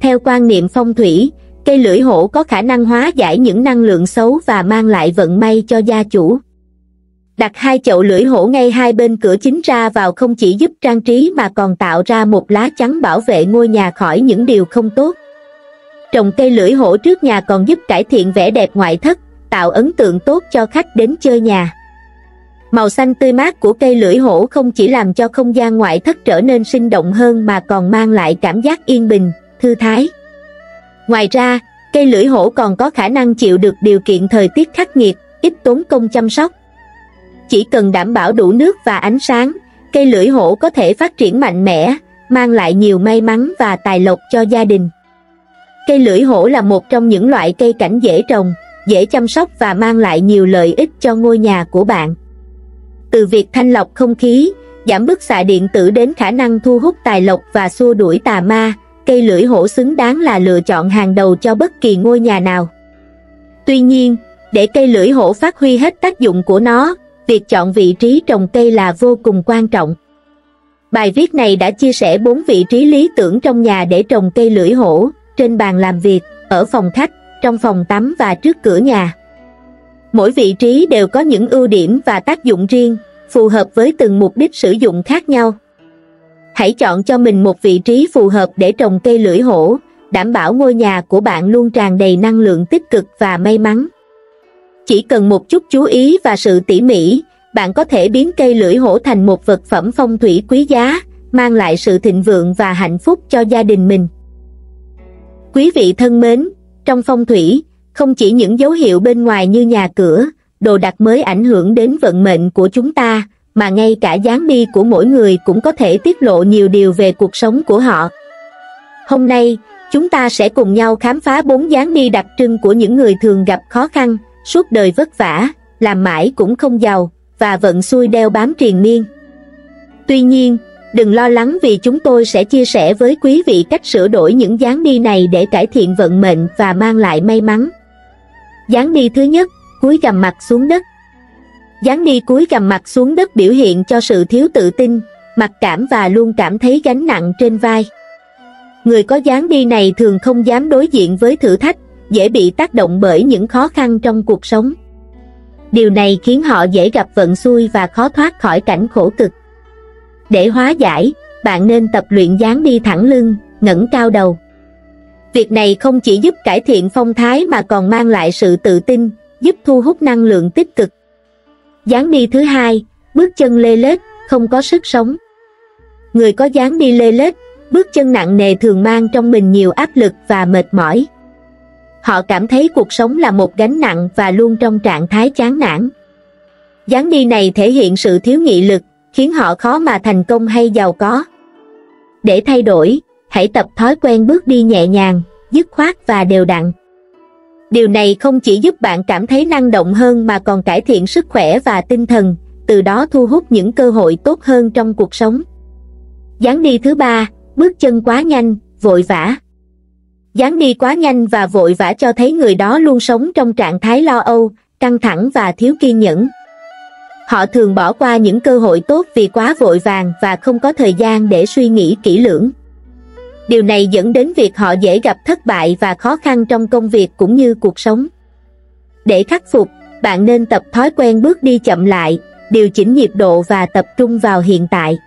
Theo quan niệm phong thủy, cây lưỡi hổ có khả năng hóa giải những năng lượng xấu và mang lại vận may cho gia chủ. Đặt hai chậu lưỡi hổ ngay hai bên cửa chính ra vào không chỉ giúp trang trí mà còn tạo ra một lá chắn bảo vệ ngôi nhà khỏi những điều không tốt. Trồng cây lưỡi hổ trước nhà còn giúp cải thiện vẻ đẹp ngoại thất, tạo ấn tượng tốt cho khách đến chơi nhà. Màu xanh tươi mát của cây lưỡi hổ không chỉ làm cho không gian ngoại thất trở nên sinh động hơn mà còn mang lại cảm giác yên bình, thư thái. Ngoài ra, cây lưỡi hổ còn có khả năng chịu được điều kiện thời tiết khắc nghiệt, ít tốn công chăm sóc. Chỉ cần đảm bảo đủ nước và ánh sáng, cây lưỡi hổ có thể phát triển mạnh mẽ, mang lại nhiều may mắn và tài lộc cho gia đình. Cây lưỡi hổ là một trong những loại cây cảnh dễ trồng, dễ chăm sóc và mang lại nhiều lợi ích cho ngôi nhà của bạn. Từ việc thanh lọc không khí, giảm bức xạ điện tử đến khả năng thu hút tài lộc và xua đuổi tà ma, cây lưỡi hổ xứng đáng là lựa chọn hàng đầu cho bất kỳ ngôi nhà nào. Tuy nhiên, để cây lưỡi hổ phát huy hết tác dụng của nó, việc chọn vị trí trồng cây là vô cùng quan trọng. Bài viết này đã chia sẻ 4 vị trí lý tưởng trong nhà để trồng cây lưỡi hổ, trên bàn làm việc, ở phòng khách, trong phòng tắm và trước cửa nhà. Mỗi vị trí đều có những ưu điểm và tác dụng riêng, phù hợp với từng mục đích sử dụng khác nhau. Hãy chọn cho mình một vị trí phù hợp để trồng cây lưỡi hổ, đảm bảo ngôi nhà của bạn luôn tràn đầy năng lượng tích cực và may mắn. Chỉ cần một chút chú ý và sự tỉ mỉ, bạn có thể biến cây lưỡi hổ thành một vật phẩm phong thủy quý giá, mang lại sự thịnh vượng và hạnh phúc cho gia đình mình. Quý vị thân mến, trong phong thủy, không chỉ những dấu hiệu bên ngoài như nhà cửa, đồ đạc mới ảnh hưởng đến vận mệnh của chúng ta, mà ngay cả dáng đi của mỗi người cũng có thể tiết lộ nhiều điều về cuộc sống của họ. Hôm nay, chúng ta sẽ cùng nhau khám phá bốn dáng đi đặc trưng của những người thường gặp khó khăn, suốt đời vất vả, làm mãi cũng không giàu, và vận xui đeo bám triền miên. Tuy nhiên, đừng lo lắng vì chúng tôi sẽ chia sẻ với quý vị cách sửa đổi những dáng đi này để cải thiện vận mệnh và mang lại may mắn. Dáng đi thứ nhất, cúi gằm mặt xuống đất. Dáng đi cúi gằm mặt xuống đất biểu hiện cho sự thiếu tự tin, mặc cảm và luôn cảm thấy gánh nặng trên vai. Người có dáng đi này thường không dám đối diện với thử thách, dễ bị tác động bởi những khó khăn trong cuộc sống. Điều này khiến họ dễ gặp vận xui và khó thoát khỏi cảnh khổ cực. Để hóa giải, bạn nên tập luyện dáng đi thẳng lưng, ngẩng cao đầu. Việc này không chỉ giúp cải thiện phong thái mà còn mang lại sự tự tin, giúp thu hút năng lượng tích cực. Dáng đi thứ hai, bước chân lê lết, không có sức sống. người có dáng đi lê lết, bước chân nặng nề thường mang trong mình nhiều áp lực và mệt mỏi. Họ cảm thấy cuộc sống là một gánh nặng và luôn trong trạng thái chán nản. dáng đi này thể hiện sự thiếu nghị lực, khiến họ khó mà thành công hay giàu có. Để thay đổi, hãy tập thói quen bước đi nhẹ nhàng, dứt khoát và đều đặn. Điều này không chỉ giúp bạn cảm thấy năng động hơn mà còn cải thiện sức khỏe và tinh thần, từ đó thu hút những cơ hội tốt hơn trong cuộc sống. gián đi thứ ba, bước chân quá nhanh, vội vã. gián đi quá nhanh và vội vã cho thấy người đó luôn sống trong trạng thái lo âu, căng thẳng và thiếu kiên nhẫn. Họ thường bỏ qua những cơ hội tốt vì quá vội vàng và không có thời gian để suy nghĩ kỹ lưỡng. Điều này dẫn đến việc họ dễ gặp thất bại và khó khăn trong công việc cũng như cuộc sống. Để khắc phục, bạn nên tập thói quen bước đi chậm lại, điều chỉnh nhịp độ và tập trung vào hiện tại.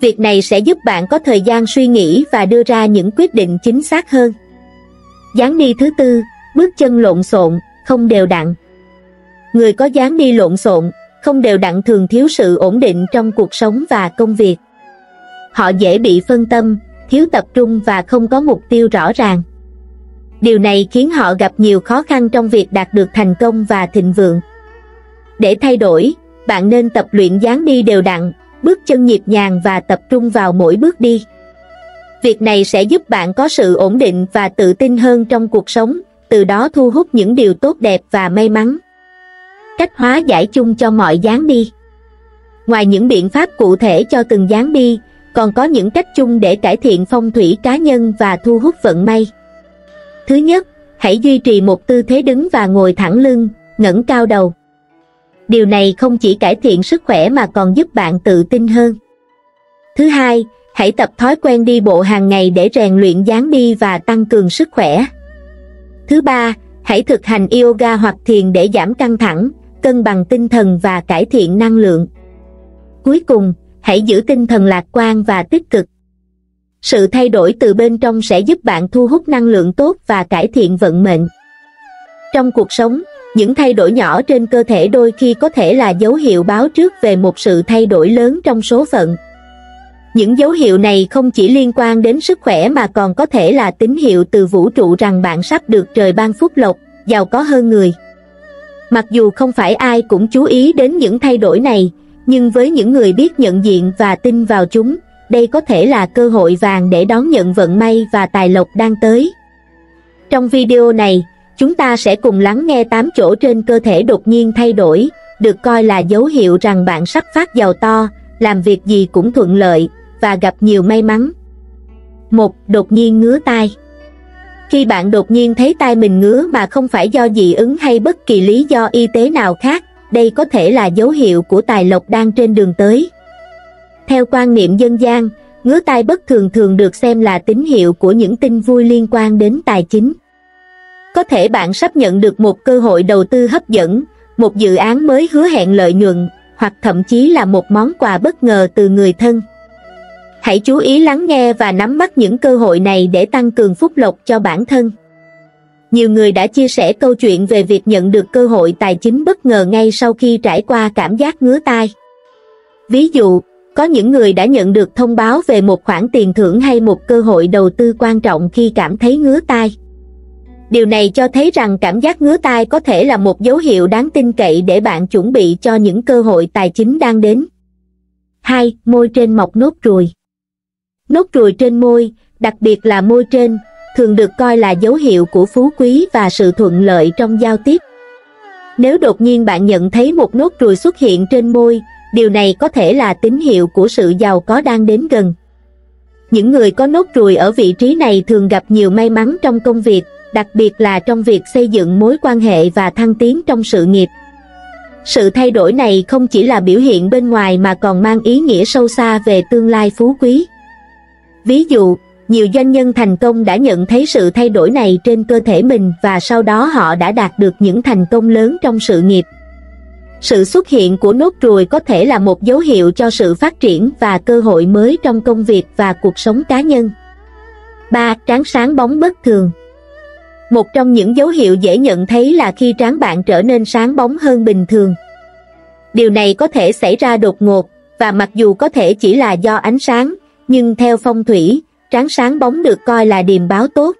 Việc này sẽ giúp bạn có thời gian suy nghĩ và đưa ra những quyết định chính xác hơn. dáng đi thứ tư, bước chân lộn xộn, không đều đặn. Người có dáng đi lộn xộn, không đều đặn thường thiếu sự ổn định trong cuộc sống và công việc. Họ dễ bị phân tâm, thiếu tập trung và không có mục tiêu rõ ràng. Điều này khiến họ gặp nhiều khó khăn trong việc đạt được thành công và thịnh vượng. Để thay đổi, bạn nên tập luyện dáng đi đều đặn, bước chân nhịp nhàng và tập trung vào mỗi bước đi. Việc này sẽ giúp bạn có sự ổn định và tự tin hơn trong cuộc sống, từ đó thu hút những điều tốt đẹp và may mắn. Cách hóa giải chung cho mọi dáng đi Ngoài những biện pháp cụ thể cho từng dáng đi, còn có những cách chung để cải thiện phong thủy cá nhân và thu hút vận may. Thứ nhất, hãy duy trì một tư thế đứng và ngồi thẳng lưng, ngẩng cao đầu. Điều này không chỉ cải thiện sức khỏe mà còn giúp bạn tự tin hơn. Thứ hai, hãy tập thói quen đi bộ hàng ngày để rèn luyện dáng đi và tăng cường sức khỏe. Thứ ba, hãy thực hành yoga hoặc thiền để giảm căng thẳng, cân bằng tinh thần và cải thiện năng lượng. Cuối cùng, hãy giữ tinh thần lạc quan và tích cực. Sự thay đổi từ bên trong sẽ giúp bạn thu hút năng lượng tốt và cải thiện vận mệnh. Trong cuộc sống, những thay đổi nhỏ trên cơ thể đôi khi có thể là dấu hiệu báo trước về một sự thay đổi lớn trong số phận. Những dấu hiệu này không chỉ liên quan đến sức khỏe mà còn có thể là tín hiệu từ vũ trụ rằng bạn sắp được trời ban phúc lộc, giàu có hơn người. Mặc dù không phải ai cũng chú ý đến những thay đổi này, nhưng với những người biết nhận diện và tin vào chúng, đây có thể là cơ hội vàng để đón nhận vận may và tài lộc đang tới. Trong video này, chúng ta sẽ cùng lắng nghe 8 chỗ trên cơ thể đột nhiên thay đổi, được coi là dấu hiệu rằng bạn sắp phát giàu to, làm việc gì cũng thuận lợi và gặp nhiều may mắn. 1. Đột nhiên ngứa tai Khi bạn đột nhiên thấy tai mình ngứa mà không phải do dị ứng hay bất kỳ lý do y tế nào khác, đây có thể là dấu hiệu của tài lộc đang trên đường tới. Theo quan niệm dân gian, ngứa tai bất thường thường được xem là tín hiệu của những tin vui liên quan đến tài chính. Có thể bạn sắp nhận được một cơ hội đầu tư hấp dẫn, một dự án mới hứa hẹn lợi nhuận, hoặc thậm chí là một món quà bất ngờ từ người thân. Hãy chú ý lắng nghe và nắm bắt những cơ hội này để tăng cường phúc lộc cho bản thân nhiều người đã chia sẻ câu chuyện về việc nhận được cơ hội tài chính bất ngờ ngay sau khi trải qua cảm giác ngứa tai. Ví dụ, có những người đã nhận được thông báo về một khoản tiền thưởng hay một cơ hội đầu tư quan trọng khi cảm thấy ngứa tai. Điều này cho thấy rằng cảm giác ngứa tai có thể là một dấu hiệu đáng tin cậy để bạn chuẩn bị cho những cơ hội tài chính đang đến. 2. Môi trên mọc nốt ruồi Nốt ruồi trên môi, đặc biệt là môi trên, thường được coi là dấu hiệu của phú quý và sự thuận lợi trong giao tiếp. Nếu đột nhiên bạn nhận thấy một nốt ruồi xuất hiện trên môi, điều này có thể là tín hiệu của sự giàu có đang đến gần. Những người có nốt ruồi ở vị trí này thường gặp nhiều may mắn trong công việc, đặc biệt là trong việc xây dựng mối quan hệ và thăng tiến trong sự nghiệp. Sự thay đổi này không chỉ là biểu hiện bên ngoài mà còn mang ý nghĩa sâu xa về tương lai phú quý. Ví dụ, nhiều doanh nhân thành công đã nhận thấy sự thay đổi này trên cơ thể mình và sau đó họ đã đạt được những thành công lớn trong sự nghiệp. Sự xuất hiện của nốt ruồi có thể là một dấu hiệu cho sự phát triển và cơ hội mới trong công việc và cuộc sống cá nhân. 3. tráng sáng bóng bất thường Một trong những dấu hiệu dễ nhận thấy là khi tráng bạn trở nên sáng bóng hơn bình thường. Điều này có thể xảy ra đột ngột, và mặc dù có thể chỉ là do ánh sáng, nhưng theo phong thủy, tráng sáng bóng được coi là điềm báo tốt.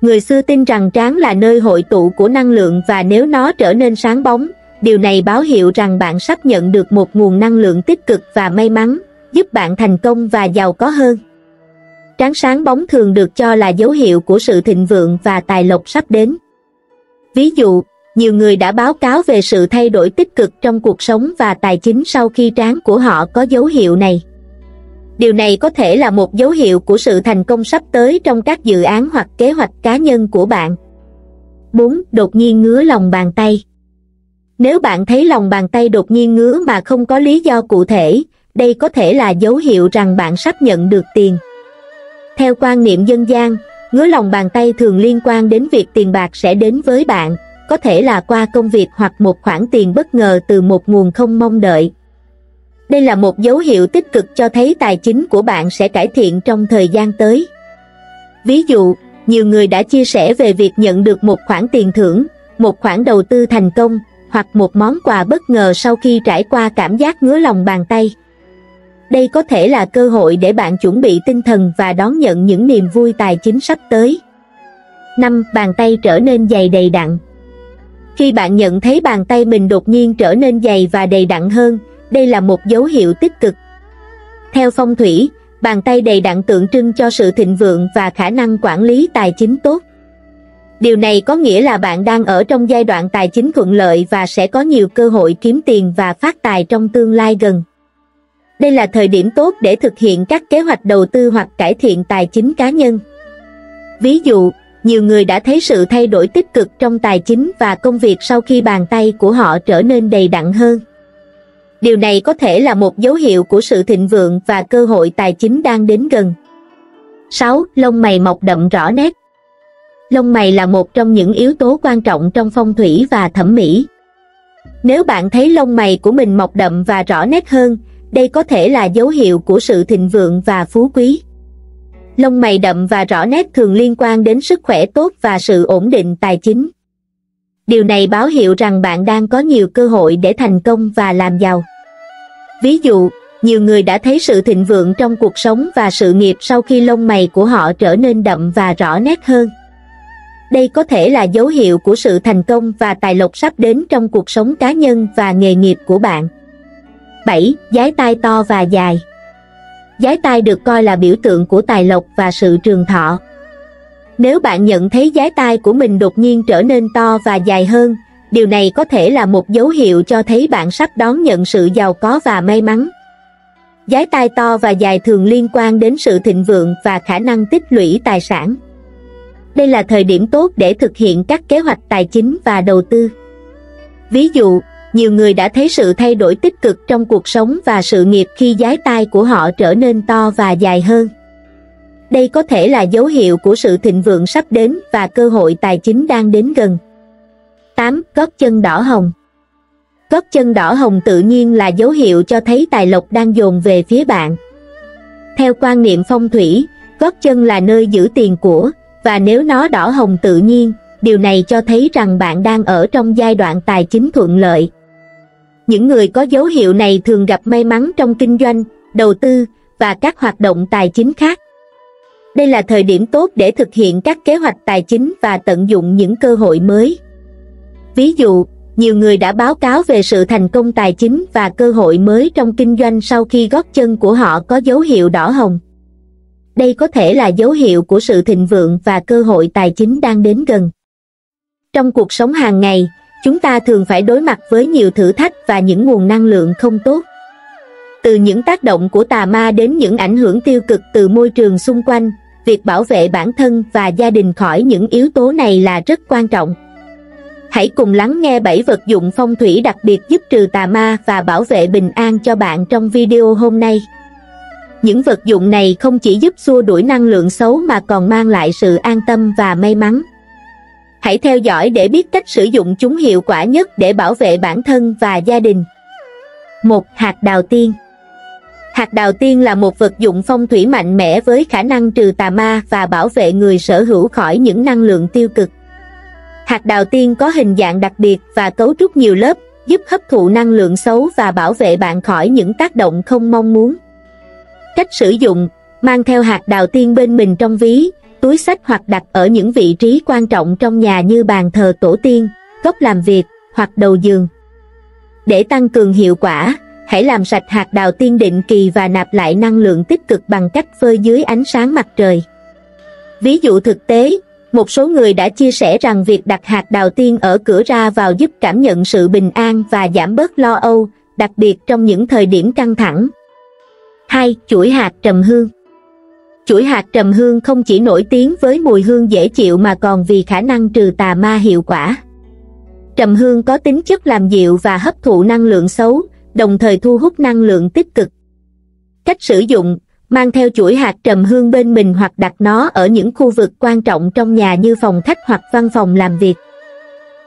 Người xưa tin rằng tráng là nơi hội tụ của năng lượng và nếu nó trở nên sáng bóng, điều này báo hiệu rằng bạn sắp nhận được một nguồn năng lượng tích cực và may mắn, giúp bạn thành công và giàu có hơn. Tráng sáng bóng thường được cho là dấu hiệu của sự thịnh vượng và tài lộc sắp đến. Ví dụ, nhiều người đã báo cáo về sự thay đổi tích cực trong cuộc sống và tài chính sau khi tráng của họ có dấu hiệu này. Điều này có thể là một dấu hiệu của sự thành công sắp tới trong các dự án hoặc kế hoạch cá nhân của bạn. 4. Đột nhiên ngứa lòng bàn tay Nếu bạn thấy lòng bàn tay đột nhiên ngứa mà không có lý do cụ thể, đây có thể là dấu hiệu rằng bạn sắp nhận được tiền. Theo quan niệm dân gian, ngứa lòng bàn tay thường liên quan đến việc tiền bạc sẽ đến với bạn, có thể là qua công việc hoặc một khoản tiền bất ngờ từ một nguồn không mong đợi. Đây là một dấu hiệu tích cực cho thấy tài chính của bạn sẽ cải thiện trong thời gian tới. Ví dụ, nhiều người đã chia sẻ về việc nhận được một khoản tiền thưởng, một khoản đầu tư thành công, hoặc một món quà bất ngờ sau khi trải qua cảm giác ngứa lòng bàn tay. Đây có thể là cơ hội để bạn chuẩn bị tinh thần và đón nhận những niềm vui tài chính sắp tới. 5. Bàn tay trở nên dày đầy đặn Khi bạn nhận thấy bàn tay mình đột nhiên trở nên dày và đầy đặn hơn, đây là một dấu hiệu tích cực. Theo phong thủy, bàn tay đầy đặn tượng trưng cho sự thịnh vượng và khả năng quản lý tài chính tốt. Điều này có nghĩa là bạn đang ở trong giai đoạn tài chính thuận lợi và sẽ có nhiều cơ hội kiếm tiền và phát tài trong tương lai gần. Đây là thời điểm tốt để thực hiện các kế hoạch đầu tư hoặc cải thiện tài chính cá nhân. Ví dụ, nhiều người đã thấy sự thay đổi tích cực trong tài chính và công việc sau khi bàn tay của họ trở nên đầy đặn hơn. Điều này có thể là một dấu hiệu của sự thịnh vượng và cơ hội tài chính đang đến gần. 6. Lông mày mọc đậm rõ nét Lông mày là một trong những yếu tố quan trọng trong phong thủy và thẩm mỹ. Nếu bạn thấy lông mày của mình mọc đậm và rõ nét hơn, đây có thể là dấu hiệu của sự thịnh vượng và phú quý. Lông mày đậm và rõ nét thường liên quan đến sức khỏe tốt và sự ổn định tài chính. Điều này báo hiệu rằng bạn đang có nhiều cơ hội để thành công và làm giàu. Ví dụ, nhiều người đã thấy sự thịnh vượng trong cuộc sống và sự nghiệp sau khi lông mày của họ trở nên đậm và rõ nét hơn. Đây có thể là dấu hiệu của sự thành công và tài lộc sắp đến trong cuộc sống cá nhân và nghề nghiệp của bạn. 7. Giái tai to và dài Giái tai được coi là biểu tượng của tài lộc và sự trường thọ. Nếu bạn nhận thấy giái tai của mình đột nhiên trở nên to và dài hơn, điều này có thể là một dấu hiệu cho thấy bạn sắp đón nhận sự giàu có và may mắn. Giái tai to và dài thường liên quan đến sự thịnh vượng và khả năng tích lũy tài sản. Đây là thời điểm tốt để thực hiện các kế hoạch tài chính và đầu tư. Ví dụ, nhiều người đã thấy sự thay đổi tích cực trong cuộc sống và sự nghiệp khi giái tai của họ trở nên to và dài hơn. Đây có thể là dấu hiệu của sự thịnh vượng sắp đến và cơ hội tài chính đang đến gần. 8. Gót chân đỏ hồng Gót chân đỏ hồng tự nhiên là dấu hiệu cho thấy tài lộc đang dồn về phía bạn. Theo quan niệm phong thủy, gót chân là nơi giữ tiền của, và nếu nó đỏ hồng tự nhiên, điều này cho thấy rằng bạn đang ở trong giai đoạn tài chính thuận lợi. Những người có dấu hiệu này thường gặp may mắn trong kinh doanh, đầu tư và các hoạt động tài chính khác. Đây là thời điểm tốt để thực hiện các kế hoạch tài chính và tận dụng những cơ hội mới. Ví dụ, nhiều người đã báo cáo về sự thành công tài chính và cơ hội mới trong kinh doanh sau khi gót chân của họ có dấu hiệu đỏ hồng. Đây có thể là dấu hiệu của sự thịnh vượng và cơ hội tài chính đang đến gần. Trong cuộc sống hàng ngày, chúng ta thường phải đối mặt với nhiều thử thách và những nguồn năng lượng không tốt. Từ những tác động của tà ma đến những ảnh hưởng tiêu cực từ môi trường xung quanh, việc bảo vệ bản thân và gia đình khỏi những yếu tố này là rất quan trọng. Hãy cùng lắng nghe 7 vật dụng phong thủy đặc biệt giúp trừ tà ma và bảo vệ bình an cho bạn trong video hôm nay. Những vật dụng này không chỉ giúp xua đuổi năng lượng xấu mà còn mang lại sự an tâm và may mắn. Hãy theo dõi để biết cách sử dụng chúng hiệu quả nhất để bảo vệ bản thân và gia đình. Một Hạt đào tiên Hạt đào tiên là một vật dụng phong thủy mạnh mẽ với khả năng trừ tà ma và bảo vệ người sở hữu khỏi những năng lượng tiêu cực. Hạt đào tiên có hình dạng đặc biệt và cấu trúc nhiều lớp, giúp hấp thụ năng lượng xấu và bảo vệ bạn khỏi những tác động không mong muốn. Cách sử dụng, mang theo hạt đào tiên bên mình trong ví, túi sách hoặc đặt ở những vị trí quan trọng trong nhà như bàn thờ tổ tiên, góc làm việc hoặc đầu giường. Để tăng cường hiệu quả, hãy làm sạch hạt đào tiên định kỳ và nạp lại năng lượng tích cực bằng cách phơi dưới ánh sáng mặt trời. Ví dụ thực tế, một số người đã chia sẻ rằng việc đặt hạt đào tiên ở cửa ra vào giúp cảm nhận sự bình an và giảm bớt lo âu, đặc biệt trong những thời điểm căng thẳng. 2. Chuỗi hạt trầm hương Chuỗi hạt trầm hương không chỉ nổi tiếng với mùi hương dễ chịu mà còn vì khả năng trừ tà ma hiệu quả. Trầm hương có tính chất làm dịu và hấp thụ năng lượng xấu, đồng thời thu hút năng lượng tích cực. Cách sử dụng, mang theo chuỗi hạt trầm hương bên mình hoặc đặt nó ở những khu vực quan trọng trong nhà như phòng khách hoặc văn phòng làm việc.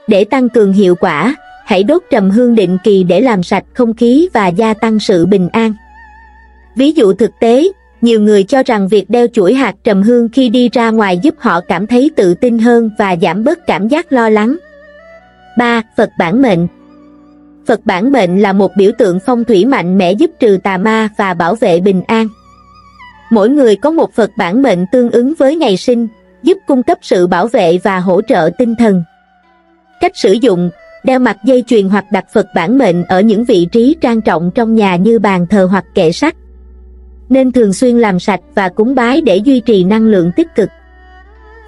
Để tăng cường hiệu quả, hãy đốt trầm hương định kỳ để làm sạch không khí và gia tăng sự bình an. Ví dụ thực tế, nhiều người cho rằng việc đeo chuỗi hạt trầm hương khi đi ra ngoài giúp họ cảm thấy tự tin hơn và giảm bớt cảm giác lo lắng. 3. Phật bản mệnh Phật bản mệnh là một biểu tượng phong thủy mạnh mẽ giúp trừ tà ma và bảo vệ bình an. Mỗi người có một Phật bản mệnh tương ứng với ngày sinh, giúp cung cấp sự bảo vệ và hỗ trợ tinh thần. Cách sử dụng, đeo mặt dây chuyền hoặc đặt Phật bản mệnh ở những vị trí trang trọng trong nhà như bàn thờ hoặc kệ sách. Nên thường xuyên làm sạch và cúng bái để duy trì năng lượng tích cực.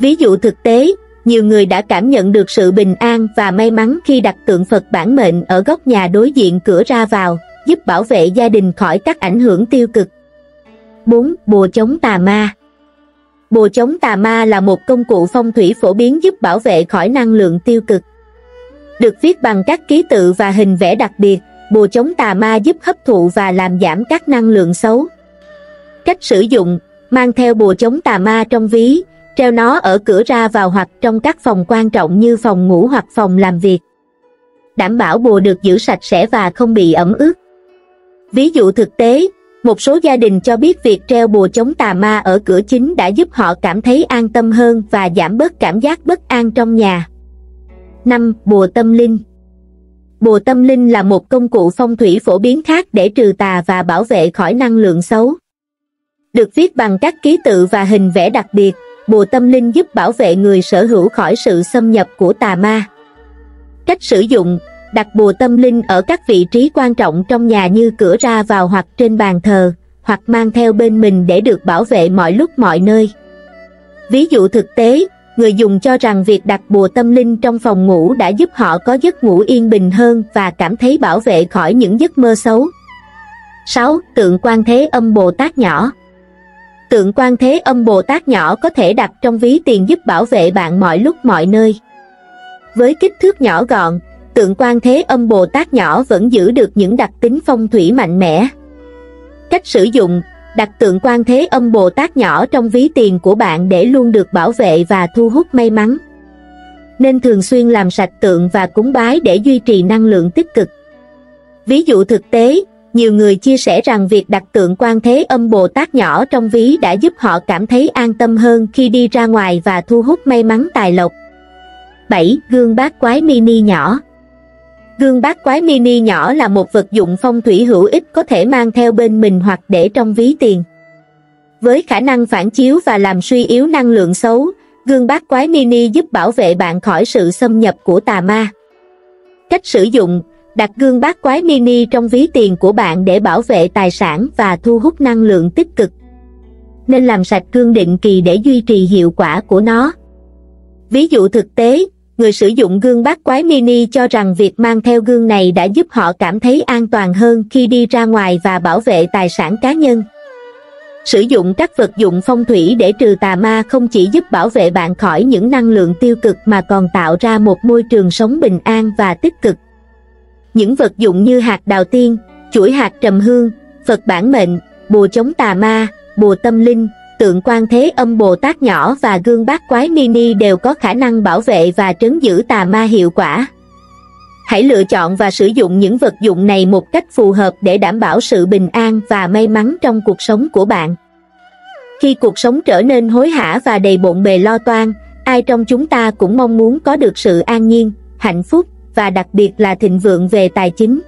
Ví dụ thực tế, nhiều người đã cảm nhận được sự bình an và may mắn khi đặt tượng Phật bản mệnh ở góc nhà đối diện cửa ra vào, giúp bảo vệ gia đình khỏi các ảnh hưởng tiêu cực. 4. Bùa chống tà ma Bùa chống tà ma là một công cụ phong thủy phổ biến giúp bảo vệ khỏi năng lượng tiêu cực. Được viết bằng các ký tự và hình vẽ đặc biệt, bùa chống tà ma giúp hấp thụ và làm giảm các năng lượng xấu. Cách sử dụng, mang theo bùa chống tà ma trong ví, treo nó ở cửa ra vào hoặc trong các phòng quan trọng như phòng ngủ hoặc phòng làm việc. Đảm bảo bùa được giữ sạch sẽ và không bị ẩm ướt. Ví dụ thực tế, một số gia đình cho biết việc treo bùa chống tà ma ở cửa chính đã giúp họ cảm thấy an tâm hơn và giảm bớt cảm giác bất an trong nhà. 5. Bùa tâm linh Bùa tâm linh là một công cụ phong thủy phổ biến khác để trừ tà và bảo vệ khỏi năng lượng xấu. Được viết bằng các ký tự và hình vẽ đặc biệt, bùa tâm linh giúp bảo vệ người sở hữu khỏi sự xâm nhập của tà ma. Cách sử dụng, đặt bùa tâm linh ở các vị trí quan trọng trong nhà như cửa ra vào hoặc trên bàn thờ, hoặc mang theo bên mình để được bảo vệ mọi lúc mọi nơi. Ví dụ thực tế, người dùng cho rằng việc đặt bùa tâm linh trong phòng ngủ đã giúp họ có giấc ngủ yên bình hơn và cảm thấy bảo vệ khỏi những giấc mơ xấu. 6. Tượng quan thế âm Bồ Tát nhỏ Tượng quan thế âm Bồ Tát nhỏ có thể đặt trong ví tiền giúp bảo vệ bạn mọi lúc mọi nơi. Với kích thước nhỏ gọn, tượng quan thế âm Bồ Tát nhỏ vẫn giữ được những đặc tính phong thủy mạnh mẽ. Cách sử dụng, đặt tượng quan thế âm Bồ Tát nhỏ trong ví tiền của bạn để luôn được bảo vệ và thu hút may mắn. Nên thường xuyên làm sạch tượng và cúng bái để duy trì năng lượng tích cực. Ví dụ thực tế, nhiều người chia sẻ rằng việc đặt tượng quan thế âm Bồ Tát nhỏ trong ví đã giúp họ cảm thấy an tâm hơn khi đi ra ngoài và thu hút may mắn tài lộc. 7. Gương bát quái mini nhỏ Gương bát quái mini nhỏ là một vật dụng phong thủy hữu ích có thể mang theo bên mình hoặc để trong ví tiền. Với khả năng phản chiếu và làm suy yếu năng lượng xấu, gương bát quái mini giúp bảo vệ bạn khỏi sự xâm nhập của tà ma. Cách sử dụng, đặt gương bát quái mini trong ví tiền của bạn để bảo vệ tài sản và thu hút năng lượng tích cực. Nên làm sạch gương định kỳ để duy trì hiệu quả của nó. Ví dụ thực tế, người sử dụng gương bát quái mini cho rằng việc mang theo gương này đã giúp họ cảm thấy an toàn hơn khi đi ra ngoài và bảo vệ tài sản cá nhân. Sử dụng các vật dụng phong thủy để trừ tà ma không chỉ giúp bảo vệ bạn khỏi những năng lượng tiêu cực mà còn tạo ra một môi trường sống bình an và tích cực. Những vật dụng như hạt đào tiên, chuỗi hạt trầm hương, Phật bản mệnh, bùa chống tà ma, bùa tâm linh, tượng quan thế âm Bồ Tát nhỏ và gương bát quái mini đều có khả năng bảo vệ và trấn giữ tà ma hiệu quả. Hãy lựa chọn và sử dụng những vật dụng này một cách phù hợp để đảm bảo sự bình an và may mắn trong cuộc sống của bạn. Khi cuộc sống trở nên hối hả và đầy bộn bề lo toan, ai trong chúng ta cũng mong muốn có được sự an nhiên, hạnh phúc và đặc biệt là thịnh vượng về tài chính.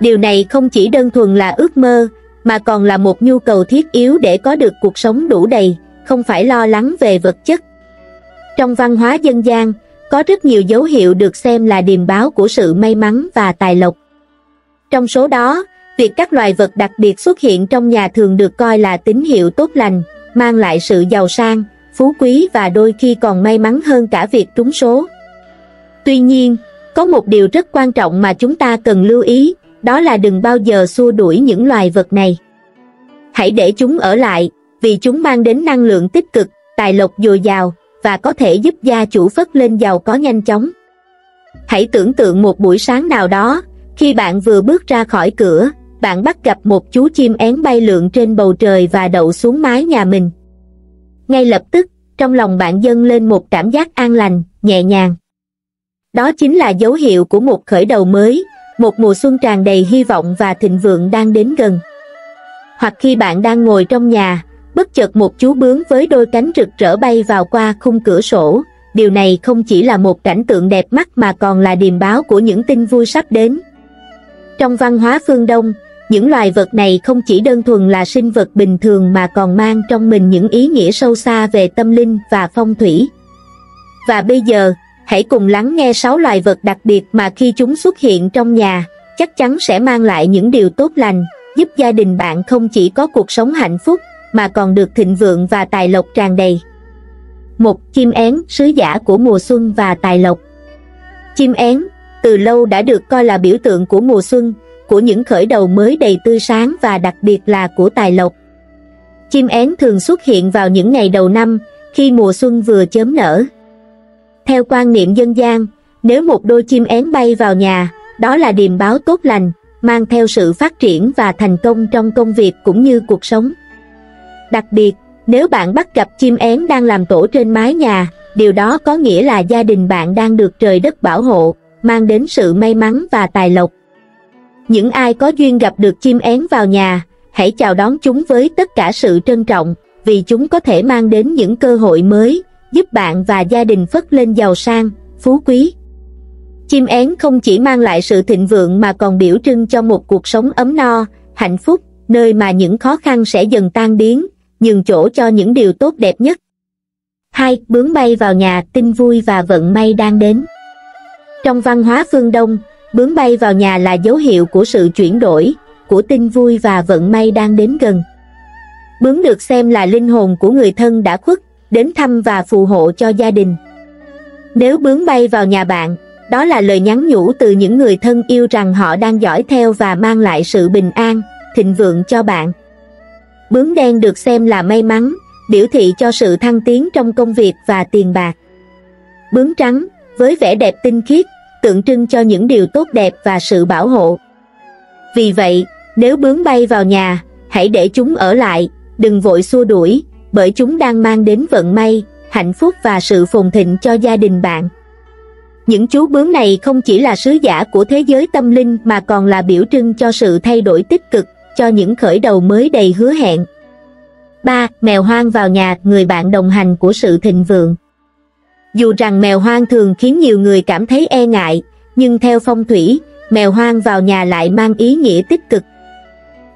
Điều này không chỉ đơn thuần là ước mơ, mà còn là một nhu cầu thiết yếu để có được cuộc sống đủ đầy, không phải lo lắng về vật chất. Trong văn hóa dân gian, có rất nhiều dấu hiệu được xem là điềm báo của sự may mắn và tài lộc. Trong số đó, việc các loài vật đặc biệt xuất hiện trong nhà thường được coi là tín hiệu tốt lành, mang lại sự giàu sang, phú quý và đôi khi còn may mắn hơn cả việc trúng số. Tuy nhiên, có một điều rất quan trọng mà chúng ta cần lưu ý, đó là đừng bao giờ xua đuổi những loài vật này. Hãy để chúng ở lại, vì chúng mang đến năng lượng tích cực, tài lộc dồi dào, và có thể giúp gia chủ phất lên giàu có nhanh chóng. Hãy tưởng tượng một buổi sáng nào đó, khi bạn vừa bước ra khỏi cửa, bạn bắt gặp một chú chim én bay lượn trên bầu trời và đậu xuống mái nhà mình. Ngay lập tức, trong lòng bạn dâng lên một cảm giác an lành, nhẹ nhàng. Đó chính là dấu hiệu của một khởi đầu mới, một mùa xuân tràn đầy hy vọng và thịnh vượng đang đến gần. Hoặc khi bạn đang ngồi trong nhà, bất chợt một chú bướm với đôi cánh rực rỡ bay vào qua khung cửa sổ, điều này không chỉ là một cảnh tượng đẹp mắt mà còn là điềm báo của những tin vui sắp đến. Trong văn hóa phương Đông, những loài vật này không chỉ đơn thuần là sinh vật bình thường mà còn mang trong mình những ý nghĩa sâu xa về tâm linh và phong thủy. Và bây giờ, hãy cùng lắng nghe 6 loài vật đặc biệt mà khi chúng xuất hiện trong nhà, chắc chắn sẽ mang lại những điều tốt lành, giúp gia đình bạn không chỉ có cuộc sống hạnh phúc, mà còn được thịnh vượng và tài lộc tràn đầy. Một chim én, sứ giả của mùa xuân và tài lộc. Chim én, từ lâu đã được coi là biểu tượng của mùa xuân, của những khởi đầu mới đầy tươi sáng và đặc biệt là của tài lộc. Chim én thường xuất hiện vào những ngày đầu năm, khi mùa xuân vừa chớm nở. Theo quan niệm dân gian, nếu một đôi chim én bay vào nhà, đó là điềm báo tốt lành, mang theo sự phát triển và thành công trong công việc cũng như cuộc sống. Đặc biệt, nếu bạn bắt gặp chim én đang làm tổ trên mái nhà, điều đó có nghĩa là gia đình bạn đang được trời đất bảo hộ, mang đến sự may mắn và tài lộc. Những ai có duyên gặp được chim én vào nhà, hãy chào đón chúng với tất cả sự trân trọng, vì chúng có thể mang đến những cơ hội mới, giúp bạn và gia đình phất lên giàu sang, phú quý. Chim én không chỉ mang lại sự thịnh vượng mà còn biểu trưng cho một cuộc sống ấm no, hạnh phúc, nơi mà những khó khăn sẽ dần tan biến, nhường chỗ cho những điều tốt đẹp nhất. Hai, bướm bay vào nhà, tin vui và vận may đang đến. Trong văn hóa phương Đông, bướm bay vào nhà là dấu hiệu của sự chuyển đổi, của tin vui và vận may đang đến gần. Bướm được xem là linh hồn của người thân đã khuất, đến thăm và phù hộ cho gia đình. Nếu bướm bay vào nhà bạn, đó là lời nhắn nhủ từ những người thân yêu rằng họ đang dõi theo và mang lại sự bình an, thịnh vượng cho bạn. Bướm đen được xem là may mắn, biểu thị cho sự thăng tiến trong công việc và tiền bạc. Bướm trắng, với vẻ đẹp tinh khiết, tượng trưng cho những điều tốt đẹp và sự bảo hộ. Vì vậy, nếu bướm bay vào nhà, hãy để chúng ở lại, đừng vội xua đuổi, bởi chúng đang mang đến vận may, hạnh phúc và sự phồn thịnh cho gia đình bạn. Những chú bướm này không chỉ là sứ giả của thế giới tâm linh mà còn là biểu trưng cho sự thay đổi tích cực, cho những khởi đầu mới đầy hứa hẹn. 3. Mèo hoang vào nhà, người bạn đồng hành của sự thịnh vượng. Dù rằng mèo hoang thường khiến nhiều người cảm thấy e ngại, nhưng theo phong thủy, mèo hoang vào nhà lại mang ý nghĩa tích cực.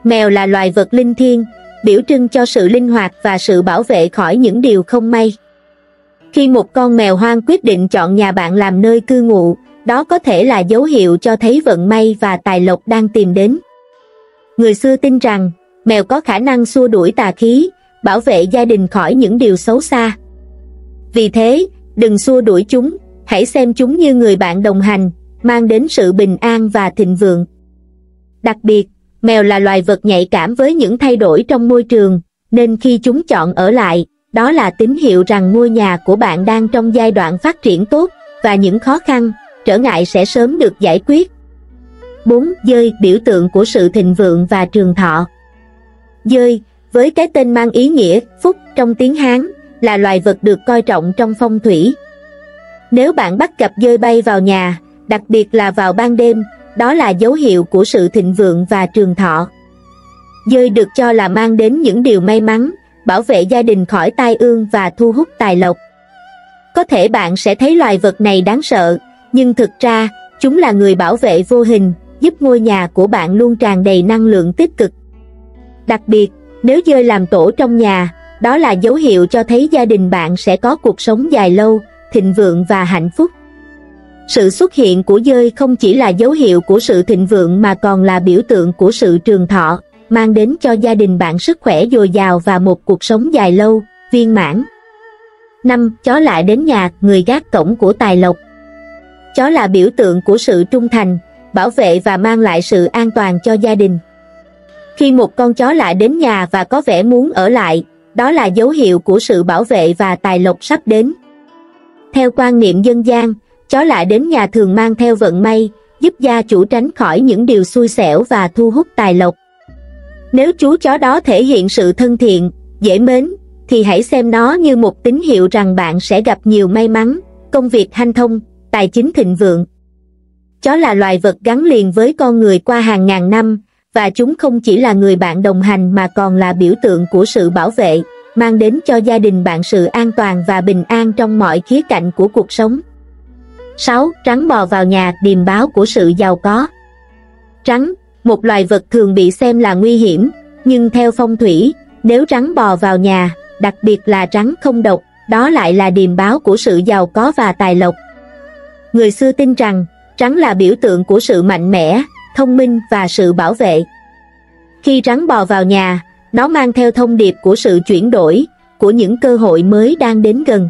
Mèo là loài vật linh thiêng, biểu trưng cho sự linh hoạt và sự bảo vệ khỏi những điều không may. Khi một con mèo hoang quyết định chọn nhà bạn làm nơi cư ngụ, đó có thể là dấu hiệu cho thấy vận may và tài lộc đang tìm đến. Người xưa tin rằng, mèo có khả năng xua đuổi tà khí, bảo vệ gia đình khỏi những điều xấu xa. Vì thế, đừng xua đuổi chúng, hãy xem chúng như người bạn đồng hành, mang đến sự bình an và thịnh vượng. Đặc biệt, mèo là loài vật nhạy cảm với những thay đổi trong môi trường, nên khi chúng chọn ở lại, đó là tín hiệu rằng ngôi nhà của bạn đang trong giai đoạn phát triển tốt, và những khó khăn, trở ngại sẽ sớm được giải quyết. 4. Dơi, biểu tượng của sự thịnh vượng và trường thọ. Dơi, với cái tên mang ý nghĩa phúc trong tiếng Hán, là loài vật được coi trọng trong phong thủy. Nếu bạn bắt gặp dơi bay vào nhà, đặc biệt là vào ban đêm, đó là dấu hiệu của sự thịnh vượng và trường thọ. Dơi được cho là mang đến những điều may mắn, bảo vệ gia đình khỏi tai ương và thu hút tài lộc. Có thể bạn sẽ thấy loài vật này đáng sợ, nhưng thực ra, Chúng là người bảo vệ vô hình, giúp ngôi nhà của bạn luôn tràn đầy năng lượng tích cực. Đặc biệt, nếu dơi làm tổ trong nhà, đó là dấu hiệu cho thấy gia đình bạn sẽ có cuộc sống dài lâu, thịnh vượng và hạnh phúc. Sự xuất hiện của dơi không chỉ là dấu hiệu của sự thịnh vượng mà còn là biểu tượng của sự trường thọ, mang đến cho gia đình bạn sức khỏe dồi dào và một cuộc sống dài lâu, viên mãn. 5. Chó lại đến nhà, người gác cổng của tài lộc. Chó là biểu tượng của sự trung thành, bảo vệ và mang lại sự an toàn cho gia đình. Khi một con chó lại đến nhà và có vẻ muốn ở lại, đó là dấu hiệu của sự bảo vệ và tài lộc sắp đến. Theo quan niệm dân gian, chó lại đến nhà thường mang theo vận may, giúp gia chủ tránh khỏi những điều xui xẻo và thu hút tài lộc. Nếu chú chó đó thể hiện sự thân thiện, dễ mến, thì hãy xem nó như một tín hiệu rằng bạn sẽ gặp nhiều may mắn, công việc hanh thông, tài chính thịnh vượng. Chó là loài vật gắn liền với con người qua hàng ngàn năm, và chúng không chỉ là người bạn đồng hành mà còn là biểu tượng của sự bảo vệ, mang đến cho gia đình bạn sự an toàn và bình an trong mọi khía cạnh của cuộc sống. 6. rắn bò vào nhà, điềm báo của sự giàu có. rắn một loài vật thường bị xem là nguy hiểm, nhưng theo phong thủy, nếu rắn bò vào nhà, đặc biệt là rắn không độc, đó lại là điềm báo của sự giàu có và tài lộc. Người xưa tin rằng, rắn là biểu tượng của sự mạnh mẽ, thông minh và sự bảo vệ. Khi rắn bò vào nhà, nó mang theo thông điệp của sự chuyển đổi, của những cơ hội mới đang đến gần.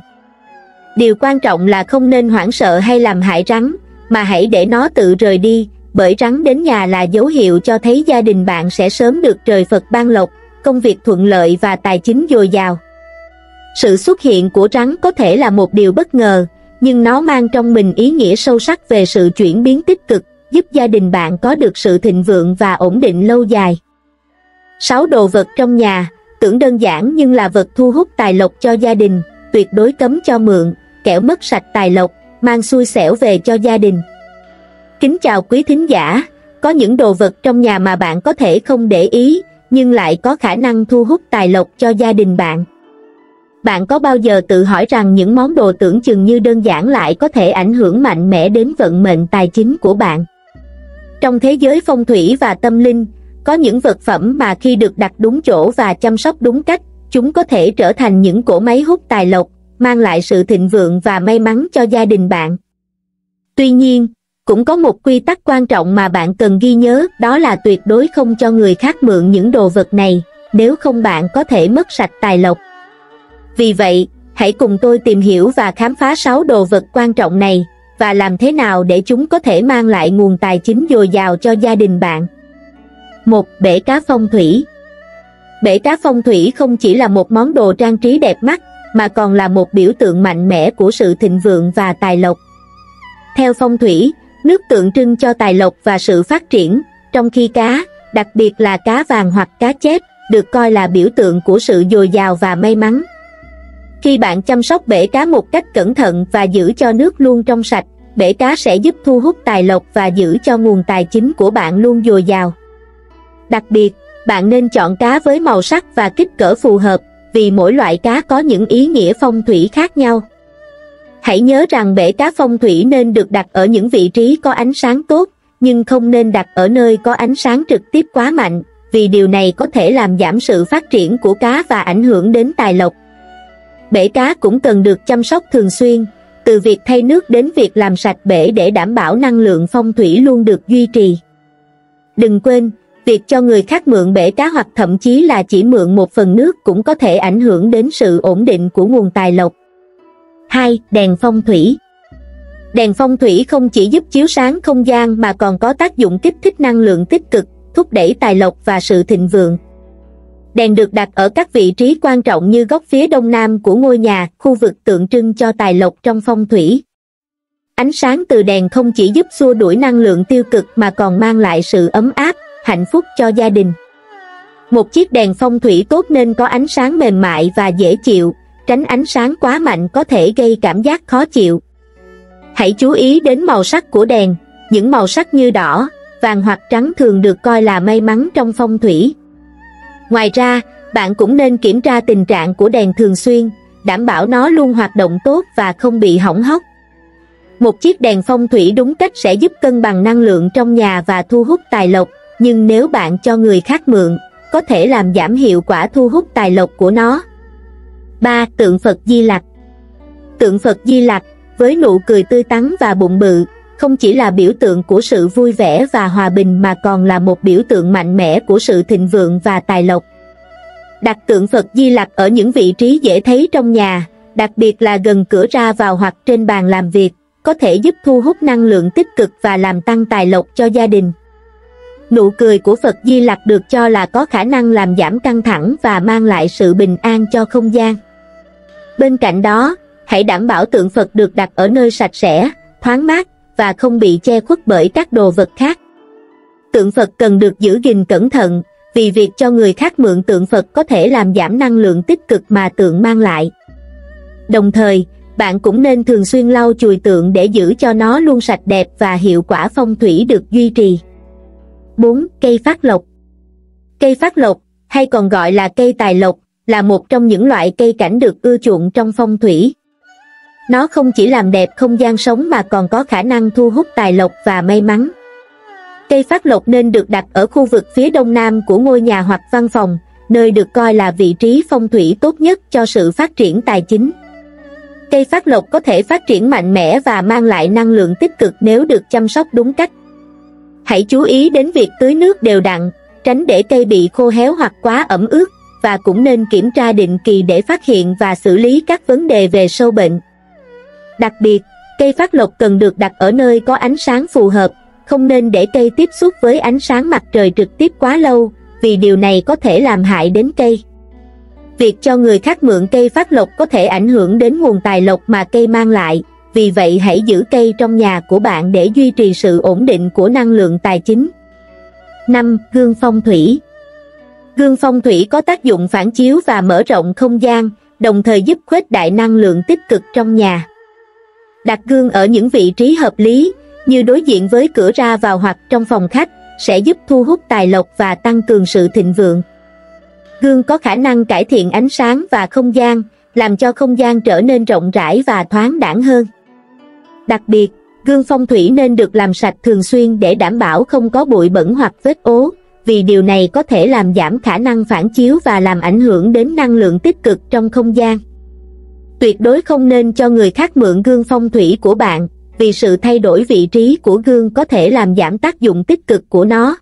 Điều quan trọng là không nên hoảng sợ hay làm hại rắn, mà hãy để nó tự rời đi, bởi rắn đến nhà là dấu hiệu cho thấy gia đình bạn sẽ sớm được trời Phật ban lộc, công việc thuận lợi và tài chính dồi dào. Sự xuất hiện của rắn có thể là một điều bất ngờ, nhưng nó mang trong mình ý nghĩa sâu sắc về sự chuyển biến tích cực, giúp gia đình bạn có được sự thịnh vượng và ổn định lâu dài. 6. Đồ vật trong nhà, tưởng đơn giản nhưng là vật thu hút tài lộc cho gia đình, tuyệt đối cấm cho mượn, kẻo mất sạch tài lộc, mang xui xẻo về cho gia đình. Kính chào quý thính giả, có những đồ vật trong nhà mà bạn có thể không để ý, nhưng lại có khả năng thu hút tài lộc cho gia đình bạn. Bạn có bao giờ tự hỏi rằng những món đồ tưởng chừng như đơn giản lại có thể ảnh hưởng mạnh mẽ đến vận mệnh tài chính của bạn? Trong thế giới phong thủy và tâm linh, có những vật phẩm mà khi được đặt đúng chỗ và chăm sóc đúng cách, chúng có thể trở thành những cỗ máy hút tài lộc, mang lại sự thịnh vượng và may mắn cho gia đình bạn. Tuy nhiên, cũng có một quy tắc quan trọng mà bạn cần ghi nhớ, đó là tuyệt đối không cho người khác mượn những đồ vật này, nếu không bạn có thể mất sạch tài lộc. Vì vậy, hãy cùng tôi tìm hiểu và khám phá 6 đồ vật quan trọng này, và làm thế nào để chúng có thể mang lại nguồn tài chính dồi dào cho gia đình bạn. Một Bể cá phong thủy Bể cá phong thủy không chỉ là một món đồ trang trí đẹp mắt, mà còn là một biểu tượng mạnh mẽ của sự thịnh vượng và tài lộc. Theo phong thủy, nước tượng trưng cho tài lộc và sự phát triển, trong khi cá, đặc biệt là cá vàng hoặc cá chép, được coi là biểu tượng của sự dồi dào và may mắn. Khi bạn chăm sóc bể cá một cách cẩn thận và giữ cho nước luôn trong sạch, bể cá sẽ giúp thu hút tài lộc và giữ cho nguồn tài chính của bạn luôn dồi dào. Đặc biệt, bạn nên chọn cá với màu sắc và kích cỡ phù hợp, vì mỗi loại cá có những ý nghĩa phong thủy khác nhau. Hãy nhớ rằng bể cá phong thủy nên được đặt ở những vị trí có ánh sáng tốt, nhưng không nên đặt ở nơi có ánh sáng trực tiếp quá mạnh, vì điều này có thể làm giảm sự phát triển của cá và ảnh hưởng đến tài lộc. Bể cá cũng cần được chăm sóc thường xuyên, từ việc thay nước đến việc làm sạch bể để đảm bảo năng lượng phong thủy luôn được duy trì. Đừng quên, việc cho người khác mượn bể cá hoặc thậm chí là chỉ mượn một phần nước cũng có thể ảnh hưởng đến sự ổn định của nguồn tài lộc. 2. Đèn phong thủy Đèn phong thủy không chỉ giúp chiếu sáng không gian mà còn có tác dụng kích thích năng lượng tích cực, thúc đẩy tài lộc và sự thịnh vượng. Đèn được đặt ở các vị trí quan trọng như góc phía đông nam của ngôi nhà, khu vực tượng trưng cho tài lộc trong phong thủy. Ánh sáng từ đèn không chỉ giúp xua đuổi năng lượng tiêu cực mà còn mang lại sự ấm áp, hạnh phúc cho gia đình. Một chiếc đèn phong thủy tốt nên có ánh sáng mềm mại và dễ chịu, tránh ánh sáng quá mạnh có thể gây cảm giác khó chịu. Hãy chú ý đến màu sắc của đèn, những màu sắc như đỏ, vàng hoặc trắng thường được coi là may mắn trong phong thủy. Ngoài ra, bạn cũng nên kiểm tra tình trạng của đèn thường xuyên, đảm bảo nó luôn hoạt động tốt và không bị hỏng hóc. Một chiếc đèn phong thủy đúng cách sẽ giúp cân bằng năng lượng trong nhà và thu hút tài lộc, nhưng nếu bạn cho người khác mượn, có thể làm giảm hiệu quả thu hút tài lộc của nó. 3. Tượng Phật Di Lặc Tượng Phật Di Lặc, với nụ cười tươi tắn và bụng bự, không chỉ là biểu tượng của sự vui vẻ và hòa bình mà còn là một biểu tượng mạnh mẽ của sự thịnh vượng và tài lộc. Đặt tượng Phật Di Lặc ở những vị trí dễ thấy trong nhà, đặc biệt là gần cửa ra vào hoặc trên bàn làm việc, có thể giúp thu hút năng lượng tích cực và làm tăng tài lộc cho gia đình. Nụ cười của Phật Di Lặc được cho là có khả năng làm giảm căng thẳng và mang lại sự bình an cho không gian. Bên cạnh đó, hãy đảm bảo tượng Phật được đặt ở nơi sạch sẽ, thoáng mát và không bị che khuất bởi các đồ vật khác. Tượng Phật cần được giữ gìn cẩn thận, vì việc cho người khác mượn tượng Phật có thể làm giảm năng lượng tích cực mà tượng mang lại. Đồng thời, bạn cũng nên thường xuyên lau chùi tượng để giữ cho nó luôn sạch đẹp và hiệu quả phong thủy được duy trì. 4. Cây phát lộc Cây phát lộc, hay còn gọi là cây tài lộc, là một trong những loại cây cảnh được ưa chuộng trong phong thủy. Nó không chỉ làm đẹp không gian sống mà còn có khả năng thu hút tài lộc và may mắn. Cây phát lộc nên được đặt ở khu vực phía đông nam của ngôi nhà hoặc văn phòng, nơi được coi là vị trí phong thủy tốt nhất cho sự phát triển tài chính. Cây phát lộc có thể phát triển mạnh mẽ và mang lại năng lượng tích cực nếu được chăm sóc đúng cách. Hãy chú ý đến việc tưới nước đều đặn, tránh để cây bị khô héo hoặc quá ẩm ướt, và cũng nên kiểm tra định kỳ để phát hiện và xử lý các vấn đề về sâu bệnh. Đặc biệt, cây phát lộc cần được đặt ở nơi có ánh sáng phù hợp, không nên để cây tiếp xúc với ánh sáng mặt trời trực tiếp quá lâu, vì điều này có thể làm hại đến cây. Việc cho người khác mượn cây phát lộc có thể ảnh hưởng đến nguồn tài lộc mà cây mang lại, vì vậy hãy giữ cây trong nhà của bạn để duy trì sự ổn định của năng lượng tài chính. 5. Gương phong thủy Gương phong thủy có tác dụng phản chiếu và mở rộng không gian, đồng thời giúp khuếch đại năng lượng tích cực trong nhà. Đặt gương ở những vị trí hợp lý, như đối diện với cửa ra vào hoặc trong phòng khách, sẽ giúp thu hút tài lộc và tăng cường sự thịnh vượng. Gương có khả năng cải thiện ánh sáng và không gian, làm cho không gian trở nên rộng rãi và thoáng đãng hơn. Đặc biệt, gương phong thủy nên được làm sạch thường xuyên để đảm bảo không có bụi bẩn hoặc vết ố, vì điều này có thể làm giảm khả năng phản chiếu và làm ảnh hưởng đến năng lượng tích cực trong không gian. Tuyệt đối không nên cho người khác mượn gương phong thủy của bạn, vì sự thay đổi vị trí của gương có thể làm giảm tác dụng tích cực của nó.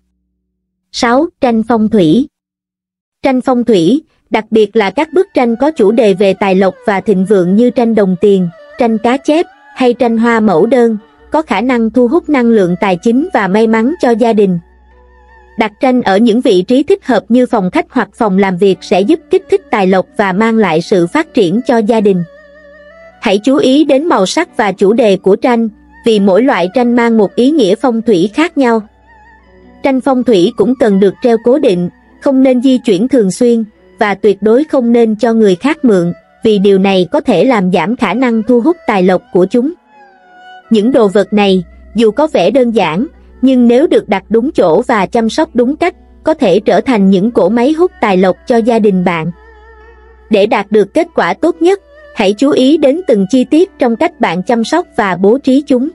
6. Tranh phong thủy Tranh phong thủy, đặc biệt là các bức tranh có chủ đề về tài lộc và thịnh vượng như tranh đồng tiền, tranh cá chép hay tranh hoa mẫu đơn, có khả năng thu hút năng lượng tài chính và may mắn cho gia đình. Đặt tranh ở những vị trí thích hợp như phòng khách hoặc phòng làm việc sẽ giúp kích thích tài lộc và mang lại sự phát triển cho gia đình. Hãy chú ý đến màu sắc và chủ đề của tranh, vì mỗi loại tranh mang một ý nghĩa phong thủy khác nhau. Tranh phong thủy cũng cần được treo cố định, không nên di chuyển thường xuyên, và tuyệt đối không nên cho người khác mượn, vì điều này có thể làm giảm khả năng thu hút tài lộc của chúng. Những đồ vật này, dù có vẻ đơn giản, nhưng nếu được đặt đúng chỗ và chăm sóc đúng cách, có thể trở thành những cỗ máy hút tài lộc cho gia đình bạn. Để đạt được kết quả tốt nhất, hãy chú ý đến từng chi tiết trong cách bạn chăm sóc và bố trí chúng.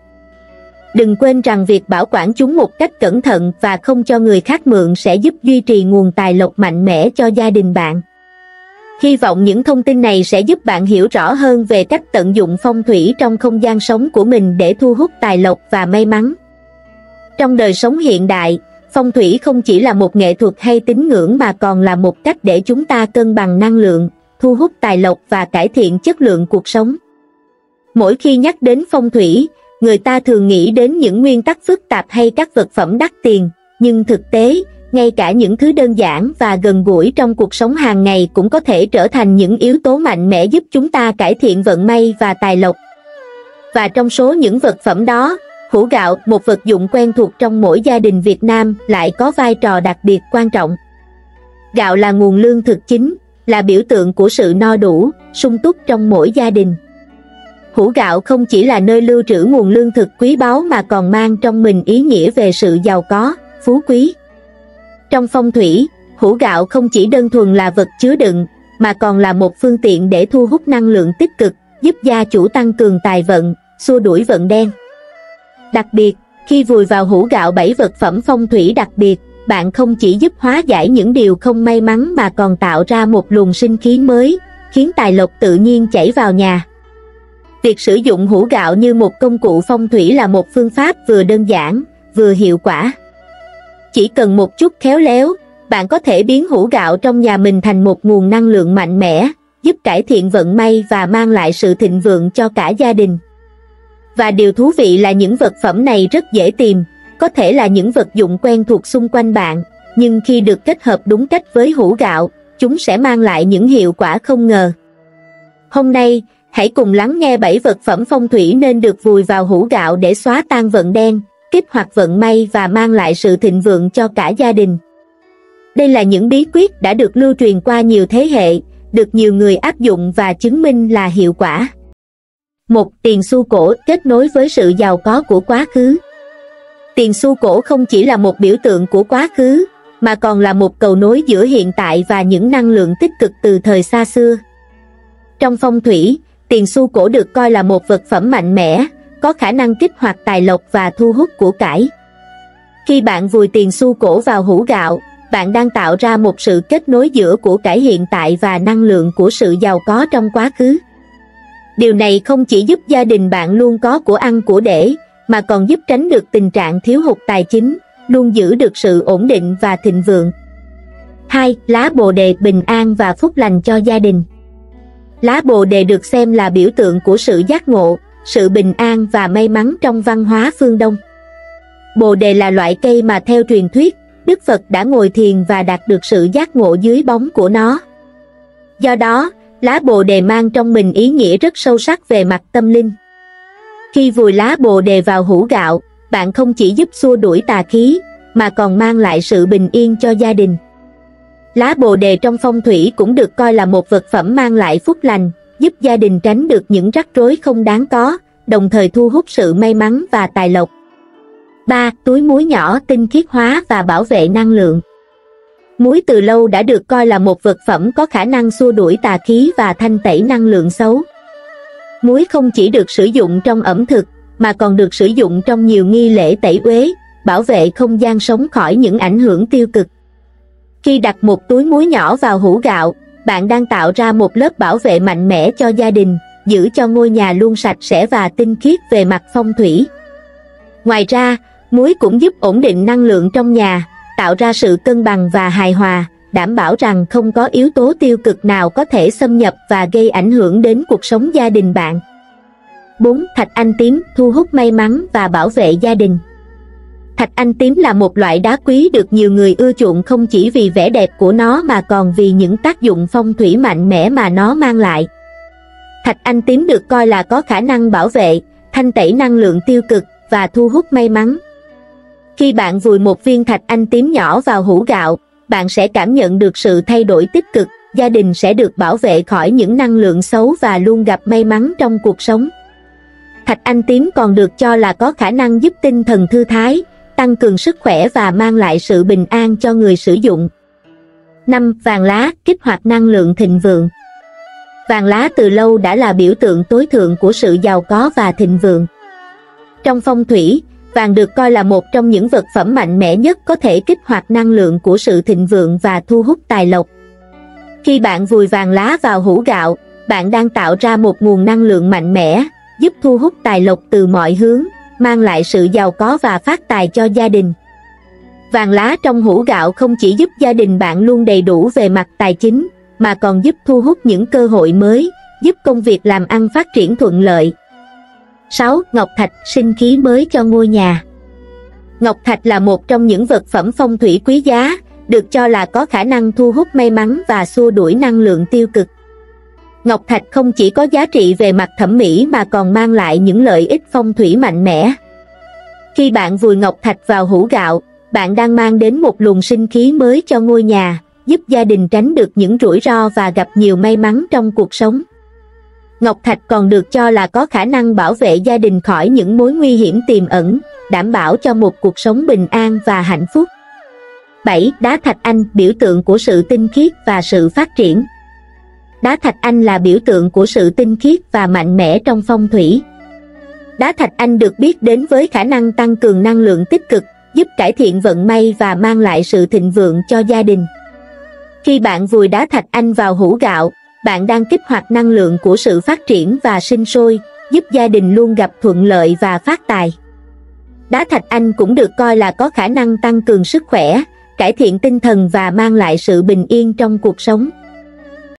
Đừng quên rằng việc bảo quản chúng một cách cẩn thận và không cho người khác mượn sẽ giúp duy trì nguồn tài lộc mạnh mẽ cho gia đình bạn. Hy vọng những thông tin này sẽ giúp bạn hiểu rõ hơn về cách tận dụng phong thủy trong không gian sống của mình để thu hút tài lộc và may mắn. Trong đời sống hiện đại, phong thủy không chỉ là một nghệ thuật hay tín ngưỡng mà còn là một cách để chúng ta cân bằng năng lượng, thu hút tài lộc và cải thiện chất lượng cuộc sống. Mỗi khi nhắc đến phong thủy, người ta thường nghĩ đến những nguyên tắc phức tạp hay các vật phẩm đắt tiền, nhưng thực tế, ngay cả những thứ đơn giản và gần gũi trong cuộc sống hàng ngày cũng có thể trở thành những yếu tố mạnh mẽ giúp chúng ta cải thiện vận may và tài lộc. Và trong số những vật phẩm đó, hũ gạo, một vật dụng quen thuộc trong mỗi gia đình Việt Nam, lại có vai trò đặc biệt quan trọng. Gạo là nguồn lương thực chính, là biểu tượng của sự no đủ, sung túc trong mỗi gia đình. Hũ gạo không chỉ là nơi lưu trữ nguồn lương thực quý báu mà còn mang trong mình ý nghĩa về sự giàu có, phú quý. Trong phong thủy, hũ gạo không chỉ đơn thuần là vật chứa đựng, mà còn là một phương tiện để thu hút năng lượng tích cực, giúp gia chủ tăng cường tài vận, xua đuổi vận đen. Đặc biệt, khi vùi vào hũ gạo bảy vật phẩm phong thủy đặc biệt, bạn không chỉ giúp hóa giải những điều không may mắn mà còn tạo ra một luồng sinh khí mới, khiến tài lộc tự nhiên chảy vào nhà. Việc sử dụng hũ gạo như một công cụ phong thủy là một phương pháp vừa đơn giản, vừa hiệu quả. Chỉ cần một chút khéo léo, bạn có thể biến hũ gạo trong nhà mình thành một nguồn năng lượng mạnh mẽ, giúp cải thiện vận may và mang lại sự thịnh vượng cho cả gia đình. Và điều thú vị là những vật phẩm này rất dễ tìm, có thể là những vật dụng quen thuộc xung quanh bạn, nhưng khi được kết hợp đúng cách với hũ gạo, chúng sẽ mang lại những hiệu quả không ngờ. Hôm nay, hãy cùng lắng nghe 7 vật phẩm phong thủy nên được vùi vào hũ gạo để xóa tan vận đen, kích hoạt vận may và mang lại sự thịnh vượng cho cả gia đình. Đây là những bí quyết đã được lưu truyền qua nhiều thế hệ, được nhiều người áp dụng và chứng minh là hiệu quả. Một tiền xu cổ kết nối với sự giàu có của quá khứ. Tiền xu cổ không chỉ là một biểu tượng của quá khứ, mà còn là một cầu nối giữa hiện tại và những năng lượng tích cực từ thời xa xưa. Trong phong thủy, tiền xu cổ được coi là một vật phẩm mạnh mẽ, có khả năng kích hoạt tài lộc và thu hút của cải. Khi bạn vùi tiền xu cổ vào hũ gạo, bạn đang tạo ra một sự kết nối giữa của cải hiện tại và năng lượng của sự giàu có trong quá khứ. Điều này không chỉ giúp gia đình bạn luôn có của ăn của để, mà còn giúp tránh được tình trạng thiếu hụt tài chính, luôn giữ được sự ổn định và thịnh vượng. 2. Lá bồ đề bình an và phúc lành cho gia đình Lá bồ đề được xem là biểu tượng của sự giác ngộ, sự bình an và may mắn trong văn hóa phương Đông. Bồ đề là loại cây mà theo truyền thuyết, Đức Phật đã ngồi thiền và đạt được sự giác ngộ dưới bóng của nó. Do đó, lá bồ đề mang trong mình ý nghĩa rất sâu sắc về mặt tâm linh. Khi vùi lá bồ đề vào hũ gạo, bạn không chỉ giúp xua đuổi tà khí, mà còn mang lại sự bình yên cho gia đình. Lá bồ đề trong phong thủy cũng được coi là một vật phẩm mang lại phúc lành, giúp gia đình tránh được những rắc rối không đáng có, đồng thời thu hút sự may mắn và tài lộc. 3. Túi muối nhỏ tinh khiết hóa và bảo vệ năng lượng Muối từ lâu đã được coi là một vật phẩm có khả năng xua đuổi tà khí và thanh tẩy năng lượng xấu. Muối không chỉ được sử dụng trong ẩm thực, mà còn được sử dụng trong nhiều nghi lễ tẩy uế, bảo vệ không gian sống khỏi những ảnh hưởng tiêu cực. Khi đặt một túi muối nhỏ vào hũ gạo, bạn đang tạo ra một lớp bảo vệ mạnh mẽ cho gia đình, giữ cho ngôi nhà luôn sạch sẽ và tinh khiết về mặt phong thủy. Ngoài ra, muối cũng giúp ổn định năng lượng trong nhà, tạo ra sự cân bằng và hài hòa, đảm bảo rằng không có yếu tố tiêu cực nào có thể xâm nhập và gây ảnh hưởng đến cuộc sống gia đình bạn. 4. Thạch anh tím thu hút may mắn và bảo vệ gia đình. Thạch anh tím là một loại đá quý được nhiều người ưa chuộng không chỉ vì vẻ đẹp của nó mà còn vì những tác dụng phong thủy mạnh mẽ mà nó mang lại. Thạch anh tím được coi là có khả năng bảo vệ, thanh tẩy năng lượng tiêu cực và thu hút may mắn. Khi bạn vùi một viên thạch anh tím nhỏ vào hũ gạo, bạn sẽ cảm nhận được sự thay đổi tích cực, gia đình sẽ được bảo vệ khỏi những năng lượng xấu và luôn gặp may mắn trong cuộc sống. Thạch anh tím còn được cho là có khả năng giúp tinh thần thư thái, tăng cường sức khỏe và mang lại sự bình an cho người sử dụng. 5. Vàng lá kích hoạt năng lượng thịnh vượng Vàng lá từ lâu đã là biểu tượng tối thượng của sự giàu có và thịnh vượng. Trong phong thủy, vàng được coi là một trong những vật phẩm mạnh mẽ nhất có thể kích hoạt năng lượng của sự thịnh vượng và thu hút tài lộc. Khi bạn vùi vàng lá vào hũ gạo, bạn đang tạo ra một nguồn năng lượng mạnh mẽ, giúp thu hút tài lộc từ mọi hướng, mang lại sự giàu có và phát tài cho gia đình. Vàng lá trong hũ gạo không chỉ giúp gia đình bạn luôn đầy đủ về mặt tài chính, mà còn giúp thu hút những cơ hội mới, giúp công việc làm ăn phát triển thuận lợi. 6. Ngọc Thạch sinh khí mới cho ngôi nhà Ngọc Thạch là một trong những vật phẩm phong thủy quý giá, được cho là có khả năng thu hút may mắn và xua đuổi năng lượng tiêu cực. Ngọc Thạch không chỉ có giá trị về mặt thẩm mỹ mà còn mang lại những lợi ích phong thủy mạnh mẽ. Khi bạn vùi Ngọc Thạch vào hũ gạo, bạn đang mang đến một luồng sinh khí mới cho ngôi nhà, giúp gia đình tránh được những rủi ro và gặp nhiều may mắn trong cuộc sống. Ngọc Thạch còn được cho là có khả năng bảo vệ gia đình khỏi những mối nguy hiểm tiềm ẩn, đảm bảo cho một cuộc sống bình an và hạnh phúc. 7. Đá thạch anh, biểu tượng của sự tinh khiết và sự phát triển. Đá thạch anh là biểu tượng của sự tinh khiết và mạnh mẽ trong phong thủy. Đá thạch anh được biết đến với khả năng tăng cường năng lượng tích cực, giúp cải thiện vận may và mang lại sự thịnh vượng cho gia đình. Khi bạn vùi đá thạch anh vào hũ gạo, bạn đang kích hoạt năng lượng của sự phát triển và sinh sôi, giúp gia đình luôn gặp thuận lợi và phát tài. Đá thạch anh cũng được coi là có khả năng tăng cường sức khỏe, cải thiện tinh thần và mang lại sự bình yên trong cuộc sống.